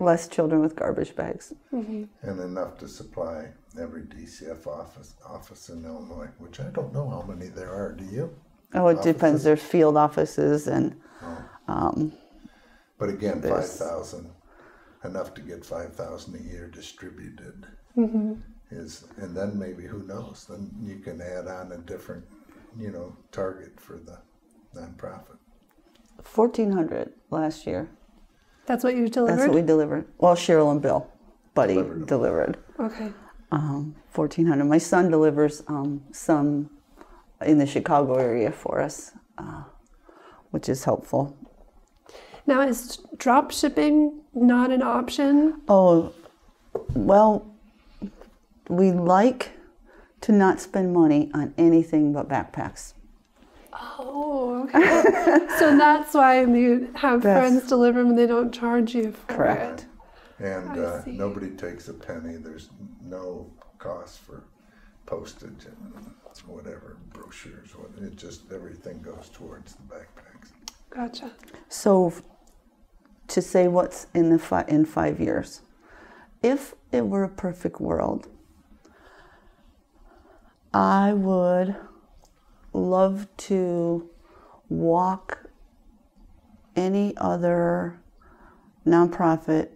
Less children with garbage bags. and enough to supply every DCF office office in Illinois, which I don't know how many there are. Do you? Oh, it Offices? depends. There's field offices and um, But again, five There's- thousand, enough to get five thousand a year distributed. Is and then maybe who knows? Then you can add on a different, you know, target for the nonprofit. 1,400 last year. That's what you delivered. That's what we delivered. Well, Cheryl and Bill, Buddy, Delivered delivered. okay. Um, 1,400. My son delivers um, some in the Chicago area for us, uh, which is helpful. Now is drop shipping not an option? Oh, well, we like to not spend money on anything but backpacks. Oh, okay. so that's why you have That's- friends deliver them and they don't charge you for Correct. it. And uh, nobody takes a penny. There's no cost for postage and whatever brochures. What it just everything goes towards the backpacks. Gotcha. So, to say what's in the fi- in five years, if it were a perfect world, I would love to walk any other nonprofit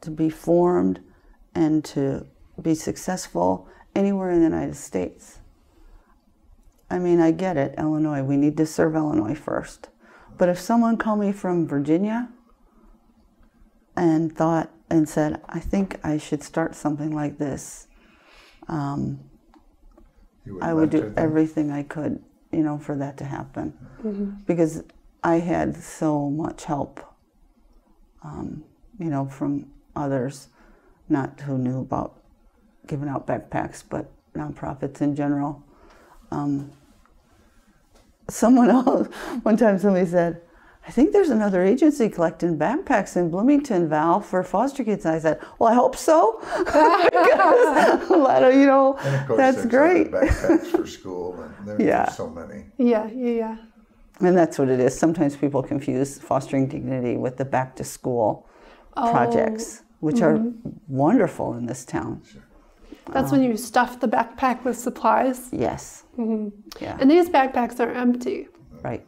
to be formed and to be successful anywhere in the United States. I mean, I get it, Illinois. We need to serve Illinois first. But if someone called me from Virginia and thought and said, I think I should start something like this, um, You I would do them? everything I could, you know, for that to happen. Because I had so much help, um, you know, from others, not who knew about giving out backpacks, but nonprofits in general. Um, someone else, one time somebody said, I think there's another agency collecting backpacks in Bloomington, Val, for foster kids. And I said, Well, I hope so. because a lot of, you know, And of course, that's there's great. other Backpacks for school, and there, Yeah. there's so many. Yeah, yeah, yeah. And that's what it is. Sometimes people confuse fostering dignity with the back to school Oh, projects, which are mm-hmm. wonderful in this town. That's when you stuff the backpack with supplies. Yes. Mm-hmm. Yeah. And these backpacks are empty. right.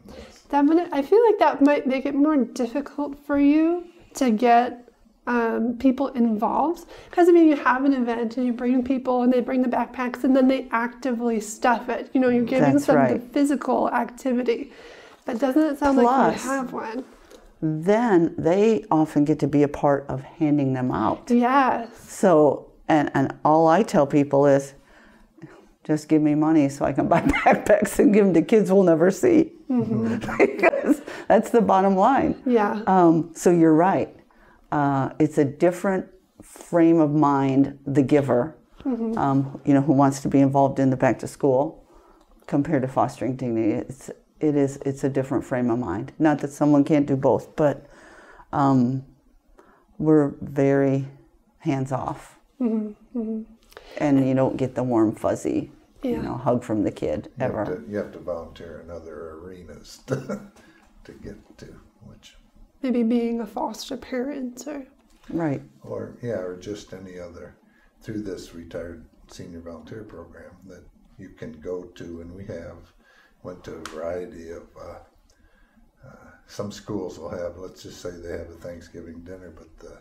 That might, I feel like that might make it more difficult for you to get um, people involved. Because I mean, you have an event and you bring people and they bring the backpacks and then they actively stuff it. You know, you're giving That's them right. the physical activity. But doesn't it sound like Plus- you have one? Then they often get to be a part of handing them out. Yes. So, and, and all I tell people is just give me money so I can buy backpacks and give them to kids we'll never see. because that's the bottom line. Yeah. Um, so you're right. Uh, it's a different frame of mind, the giver, um, you know, who wants to be involved in the back to school compared to fostering dignity. It's, it is, it's a different frame of mind. Not that someone can't do both, but um, we're very hands off. And you don't get the warm, fuzzy, Yeah. you know, hug from the kid You have, ever. to, you have to volunteer in other arenas to, to get to, which, Maybe being a foster parent or Right. or yeah, or just any other through this retired senior volunteer program that you can go to, and we have went to a variety of. Uh, uh, some schools will have, let's just say they have a Thanksgiving dinner, but the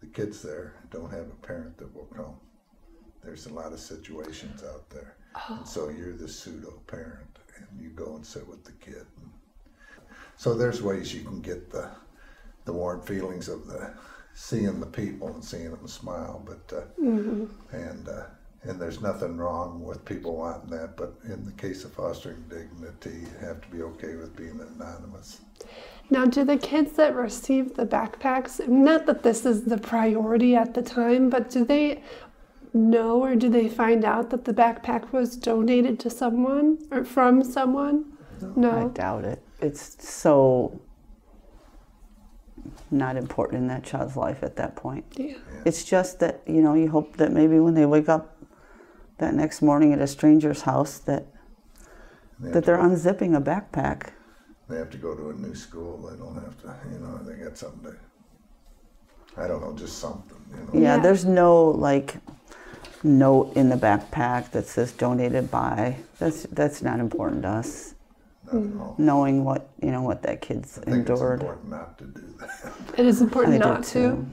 the kids there don't have a parent that will come. There's a lot of situations out there, and so you're the pseudo parent, and you go and sit with the kid. So there's ways you can get the the warm feelings of the seeing the people and seeing them smile. But uh, and uh, and there's nothing wrong with people wanting that. But in the case of fostering dignity, you have to be okay with being anonymous. Now, do the kids that receive the backpacks, not that this is the priority at the time, but do they know or do they find out that the backpack was donated to someone or from someone? No. I doubt it. It's so not important in that child's life at that point. Yeah. It's just that, you know, you hope that maybe when they wake up that next morning at a stranger's house that they that they're unzipping a backpack. they have to go to a new school. They don't have to, you know, they got something to. I don't know, just something, you know. Yeah, Yeah. there's no like note in the backpack that says donated by. That's that's not important to us. Not. Knowing what you know what that kid's I think it's endured. important not to do that. It is important do not to. too.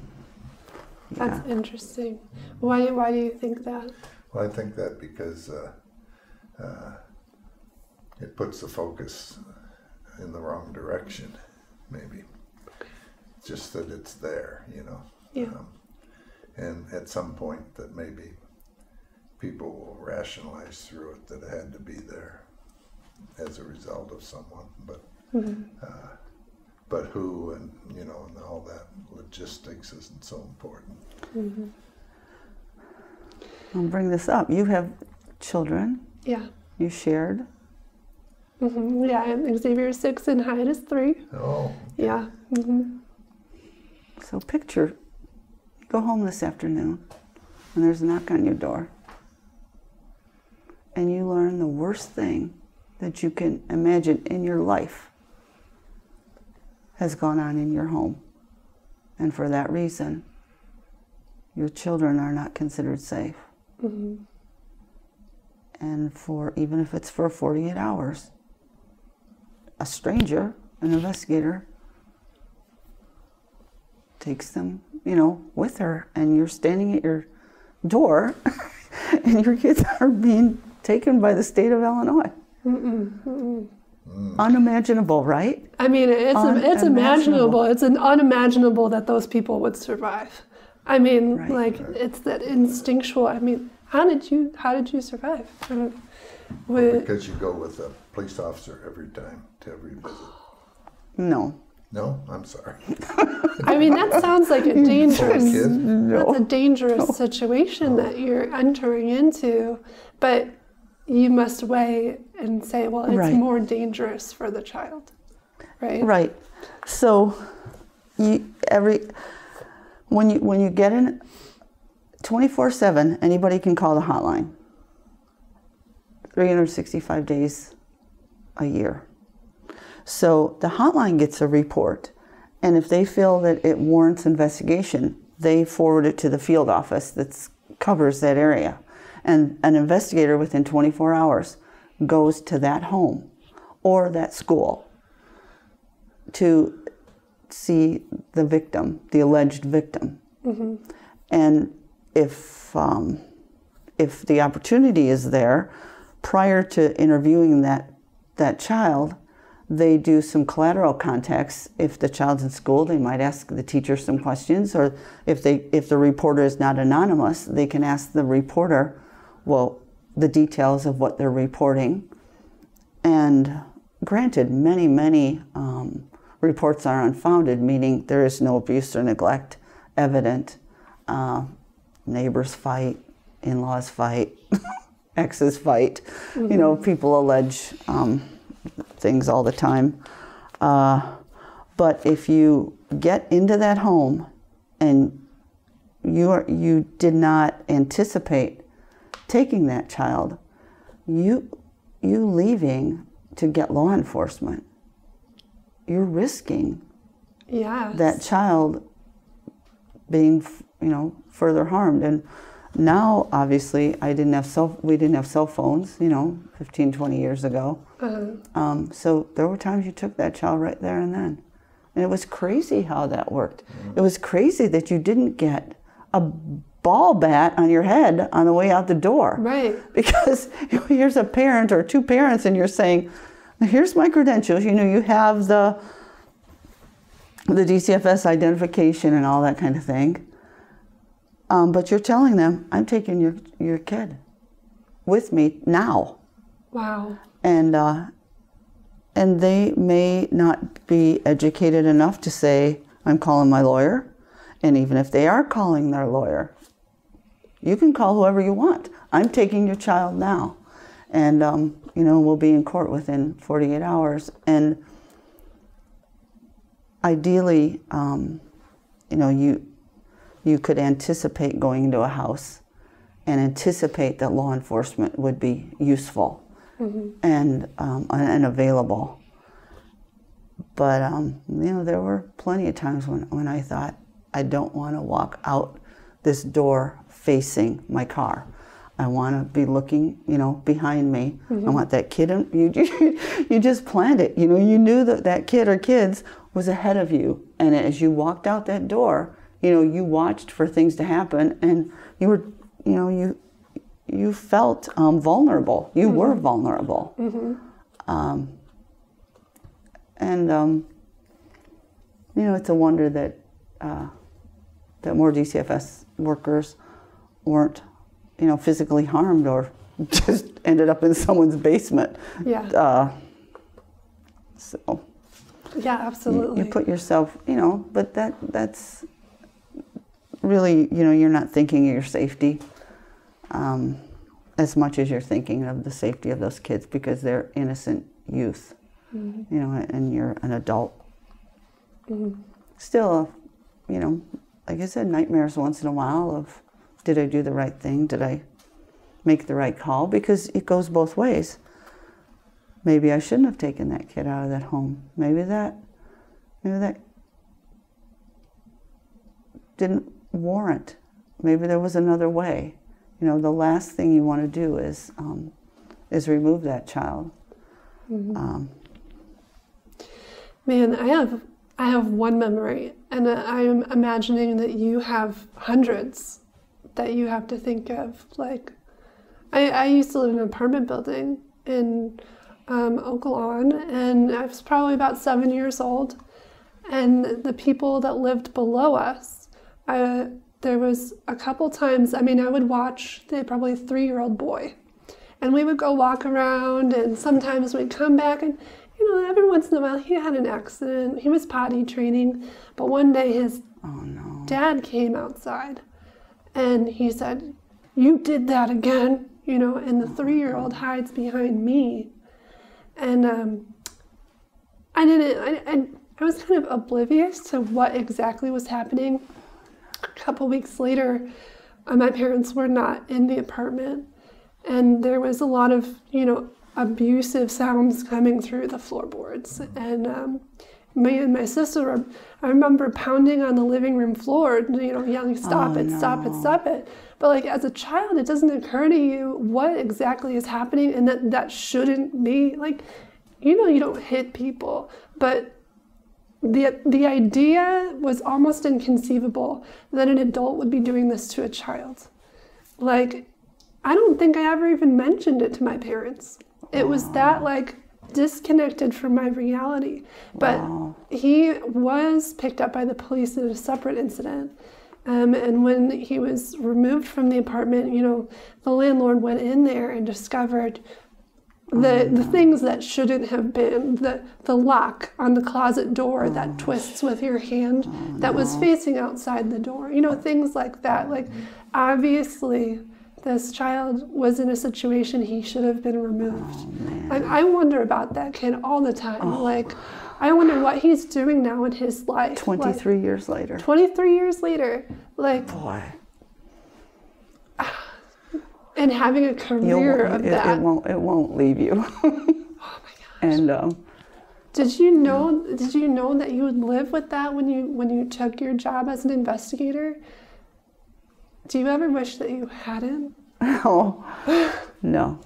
Yeah. That's interesting. Why, why do you think that? Well, I think that because uh, uh, it puts the focus in the wrong direction, maybe. Just that it's there, you know. Yeah. Um, and at some point, that maybe people will rationalize through it that it had to be there as a result of someone, but uh, but who and you know and all that logistics isn't so important. I'll bring this up. You have children. Yeah. You shared. hmm Yeah, and Xavier is six and Hyde is three. Oh, Yeah. hmm So picture, you go home this afternoon and there's a knock on your door. And you learn the worst thing that you can imagine in your life has gone on in your home. And for that reason, your children are not considered safe. Mm-hmm. And for even if it's for 48 hours, a stranger, an investigator, takes them, you know, with her, and you're standing at your door, and your kids are being taken by the state of Illinois. Unimaginable, right? I mean, it's it's Unimaginable. imaginable. It's an unimaginable that those people would survive. I mean, Right. like it's that instinctual. I mean, how did you how did you survive? I don't- because you go with a police officer every time to every visit. No. No, I'm sorry. I mean, that sounds like a dangerous. kid. That's a No. dangerous situation that you're entering into, but you must weigh and say, well, it's Right. more dangerous for the child, right? Right. So, you every when you when you get in, twenty four seven, anybody can call the hotline. Three hundred sixty five days a year. So the hotline gets a report, and if they feel that it warrants investigation, they forward it to the field office that covers that area, and an investigator within twenty four hours goes to that home or that school to see the victim, the alleged victim. And if, um, if the opportunity is there, prior to interviewing that, that child, they do some collateral contacts. If the child's in school, they might ask the teacher some questions, or if they if the reporter is not anonymous, they can ask the reporter, well, the details of what they're reporting. And granted, many many um, reports are unfounded, meaning there is no abuse or neglect evident. Uh, neighbors fight, in-laws fight, exes fight. You know, people allege. Um, things all the time. Uh, but if you get into that home and you are, you did not anticipate taking that child, you you leaving to get law enforcement, you're risking Yeah. that child being you know further harmed. And now obviously i didn't have cell we didn't have cell phones you know 15 20 years ago. Uh, um, so there were times you took that child right there and then. And it was crazy how that worked. It was crazy that you didn't get a ball bat on your head on the way out the door. Right. because here's a parent or two parents and you're saying here's my credentials. You know you have the the dcfs identification and all that kind of thing. Um, but you're telling them i'm taking your your kid with me now. Wow. and uh, and they may not be educated enough to say i'm calling my lawyer. And even if they are calling their lawyer you can call whoever you want. I'm taking your child now. And um, you know we'll be in court within 48 hours. And ideally um, you know you you could anticipate going into a house and anticipate that law enforcement would be useful and um, and available. But um, you know, there were plenty of times when, when I thought I don't want to walk out this door facing my car. I want to be looking, you know, behind me. I want that kid. In, you, you just planned it. You know, you knew that that kid or kids was ahead of you, and as you walked out that door, you know, you watched for things to happen, and you were, you know, you you felt um, vulnerable. You were vulnerable. Um, and um, you know, it's a wonder that uh, that more DCFS workers weren't, you know, physically harmed or just ended up in someone's basement. Yeah. Uh, so Yeah, absolutely. you put yourself, you know, but that that's really, you know, you're not thinking of your safety um, as much as you're thinking of the safety of those kids because they're innocent youth, you know, and you're an adult. Still, you know, like I said, nightmares once in a while of did I do the right thing? Did I make the right call? Because it goes both ways. Maybe I shouldn't have taken that kid out of that home. Maybe that, maybe that didn't warrant. Maybe there was another way. You know, the last thing you want to do is um, is remove that child. Um, Man, I have I have one memory, and I am imagining that you have hundreds that you have to think of. Like, I, I used to live in an apartment building in um, Oaklawn, and I was probably about seven years old. And the people that lived below us, uh, there was a couple times. I mean, I would watch the probably three year old boy and we would go walk around and sometimes we'd come back and you know every once in a while he had an accident he was potty training but one day his oh no! dad came outside and he said you did that again you know and the three-year-old hides behind me. And um, i didn't I, I, I was kind of oblivious to what exactly was happening. A couple weeks later uh, my parents were not in the apartment and there was a lot of you know abusive sounds coming through the floorboards. And um, me and my sister were, i remember pounding on the living room floor you know yelling stop Oh, it stop it stop it. But like as a child it doesn't occur to you what exactly is happening and that that shouldn't be like you know you don't hit people. But the the idea was almost inconceivable that an adult would be doing this to a child. Like I don't think I ever even mentioned it to my parents. It was that like disconnected from my reality. But Wow. he was picked up by the police in a separate incident. Um, and when he was removed from the apartment, you know, the landlord went in there and discovered the, the things that shouldn't have been the, the lock on the closet door that twists with your hand that was facing outside the door you know things like that like obviously this child was in a situation he should have been removed and i wonder about that kid all the time like i wonder what he's doing now in his life Like, 23 years later. 23 years later like Boy, and having a career of it, that Oh it won't it won't leave you. oh my gosh. and um, Did you know? Did you know that you would live with that when you when you took your job as an investigator? Do you ever wish that you hadn't? oh no,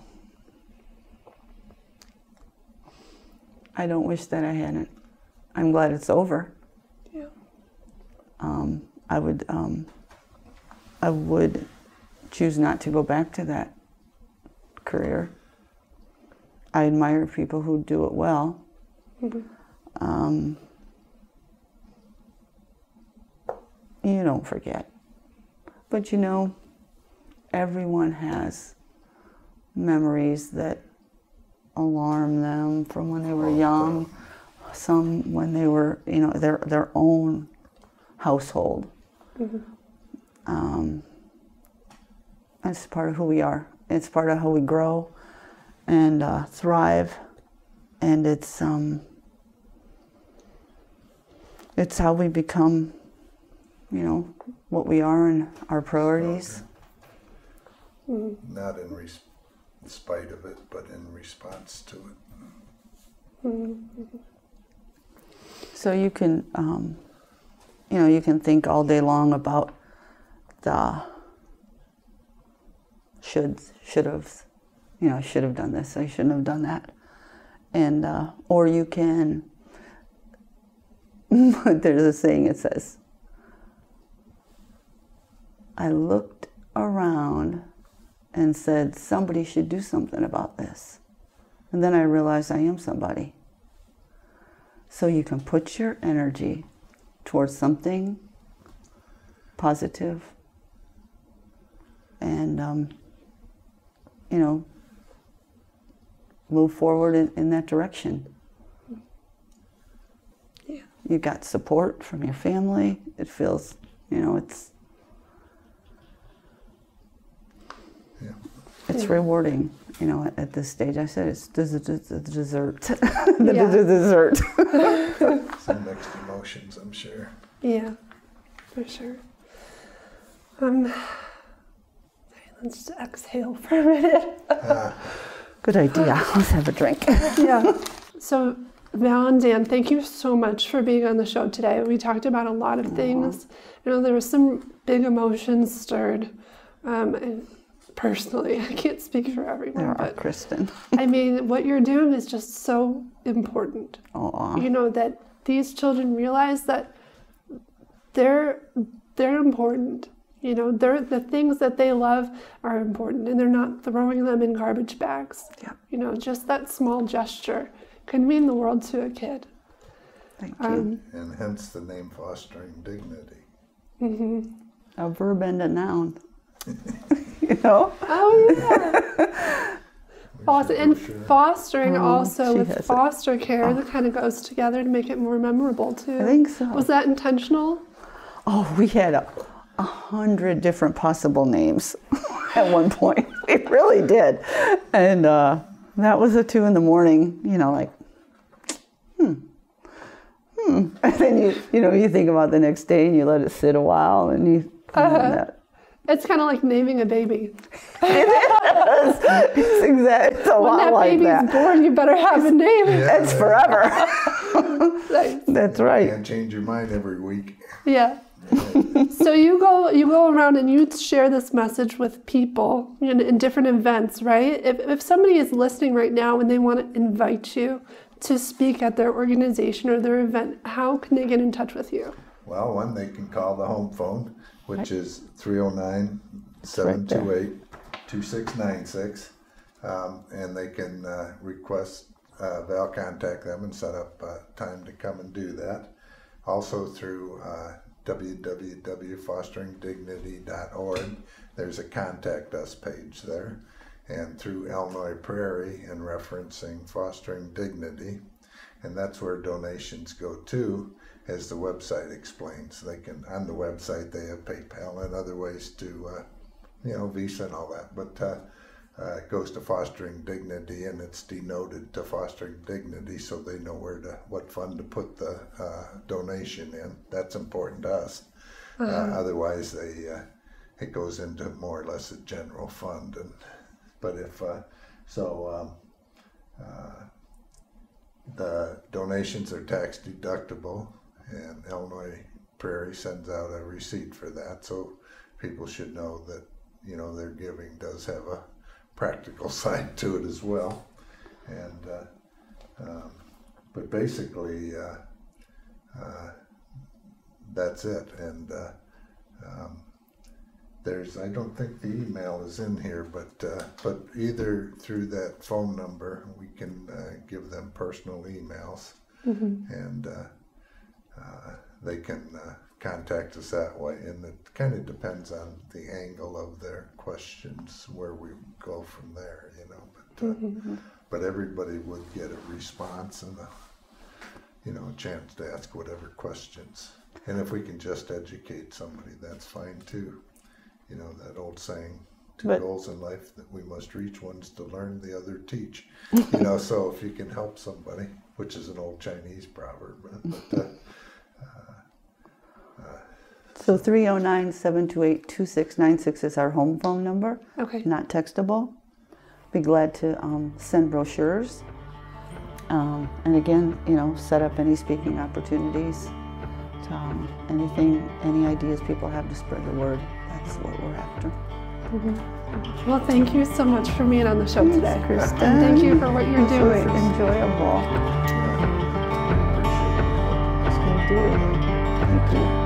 I don't wish that I hadn't. I'm glad it's over. Yeah. Um, I would um, I would choose not to go back to that career. I admire people who do it well. Um, you don't forget. But you know, everyone has memories that alarm them from when they were young, some when they were, you know, their, their own household. Um, it's part of who we are. It's part of how we grow and uh, thrive, and it's um, it's how we become, you know, what we are and our priorities. Not in res- spite of it, but in response to it. So you can, um, you know, you can think all day long about the should, should have, you know, I should have done this, I shouldn't have done that, and uh, or you can. there's a saying it says, "I looked around and said somebody should do something about this," and then I realized I am somebody. So you can put your energy towards something positive and, um, you know, move forward in, in that direction. Yeah. You got support from your family. It feels, you know, it's it's Yeah. rewarding. You know, at, at this stage, I said it's des- des- des- dessert. the Yeah. des- dessert. Some mixed emotions, I'm sure. Yeah, for sure. Um, let's just exhale for a minute. Ah, Good idea. Let's have a drink. yeah. So, Val and Dan, thank you so much for being on the show today. We talked about a lot of things. You know, there was some big emotions stirred. Um, and personally, I can't speak for everyone, There are but Kristen. I mean, what you're doing is just so important. Aw. You know that these children realize that they're they're important. You know, they're the things that they love are important, and they're not throwing them in garbage bags. Yeah. You know, just that small gesture can mean the world to a kid. Thank you. Um, and hence the name fostering dignity. Mm-hmm. a verb and a noun. you know? oh yeah. Foster, and fostering Oh, also with has it. foster care that kind of goes together to make it more memorable too. I think so. Was that intentional? Oh, we had a, a hundred different possible names at one point. We really did. And uh, that was at two in the morning, you know, like, hmm, hmm. And then you, you know, you think about the next day and you let it sit a while and you, and then that- It's kind of like naming a baby. it's exactly, it's a When lot that like baby's that. born, you better have a name. It's forever. Like, That's right. You can't change your mind every week. yeah. so you go you go around and you share this message with people in, in different events, right? If, if somebody is listening right now and they want to invite you to speak at their organization or their event, how can they get in touch with you? Well, one, they can call the home phone, which is 309 728 2696. Um, and they can uh, request uh, Val contact them and set up uh, time to come and do that. Also through uh, www.fosteringdignity.org, there's a contact us page there. And through Illinois Prairie and referencing Fostering Dignity, and that's where donations go to, as the website explains. They can on the website they have PayPal and other ways to, uh, you know, Visa and all that. But uh, uh, it goes to Fostering Dignity, and it's denoted to Fostering Dignity, so they know where to what fund to put the uh, donation in. That's important to us. Uh, otherwise, they uh, it goes into more or less a general fund. And but if so. Um, the donations are tax deductible, and Illinois Prairie sends out a receipt for that. So people should know that you know their giving does have a practical side to it as well. And uh, um, but basically, uh, uh, that's it. And uh, um, there's I don't think the email is in here, but uh, but either through that phone number we can uh, give them personal emails, and uh, they can uh, contact us that way. And it kind of depends on the angle of their questions where we go from there, you know. But uh, but everybody would get a response and a you know a chance to ask whatever questions. And if we can just educate somebody, that's fine too you know that old saying two But- goals in life that we must reach one's to learn the other teach you know so if you can help somebody which is an old chinese proverb but uh, So 309 728 2696 is our home phone number, Okay. not textable. Be glad to um, send brochures. Um, and again, you know, set up any speaking opportunities. Um, anything, any ideas people have to spread the word. That's what we're after. Well, thank you so much for being on the show today. Kristen. And thank you for what you're This was doing. enjoyable. yeah, appreciate. Let's do it. Thank you.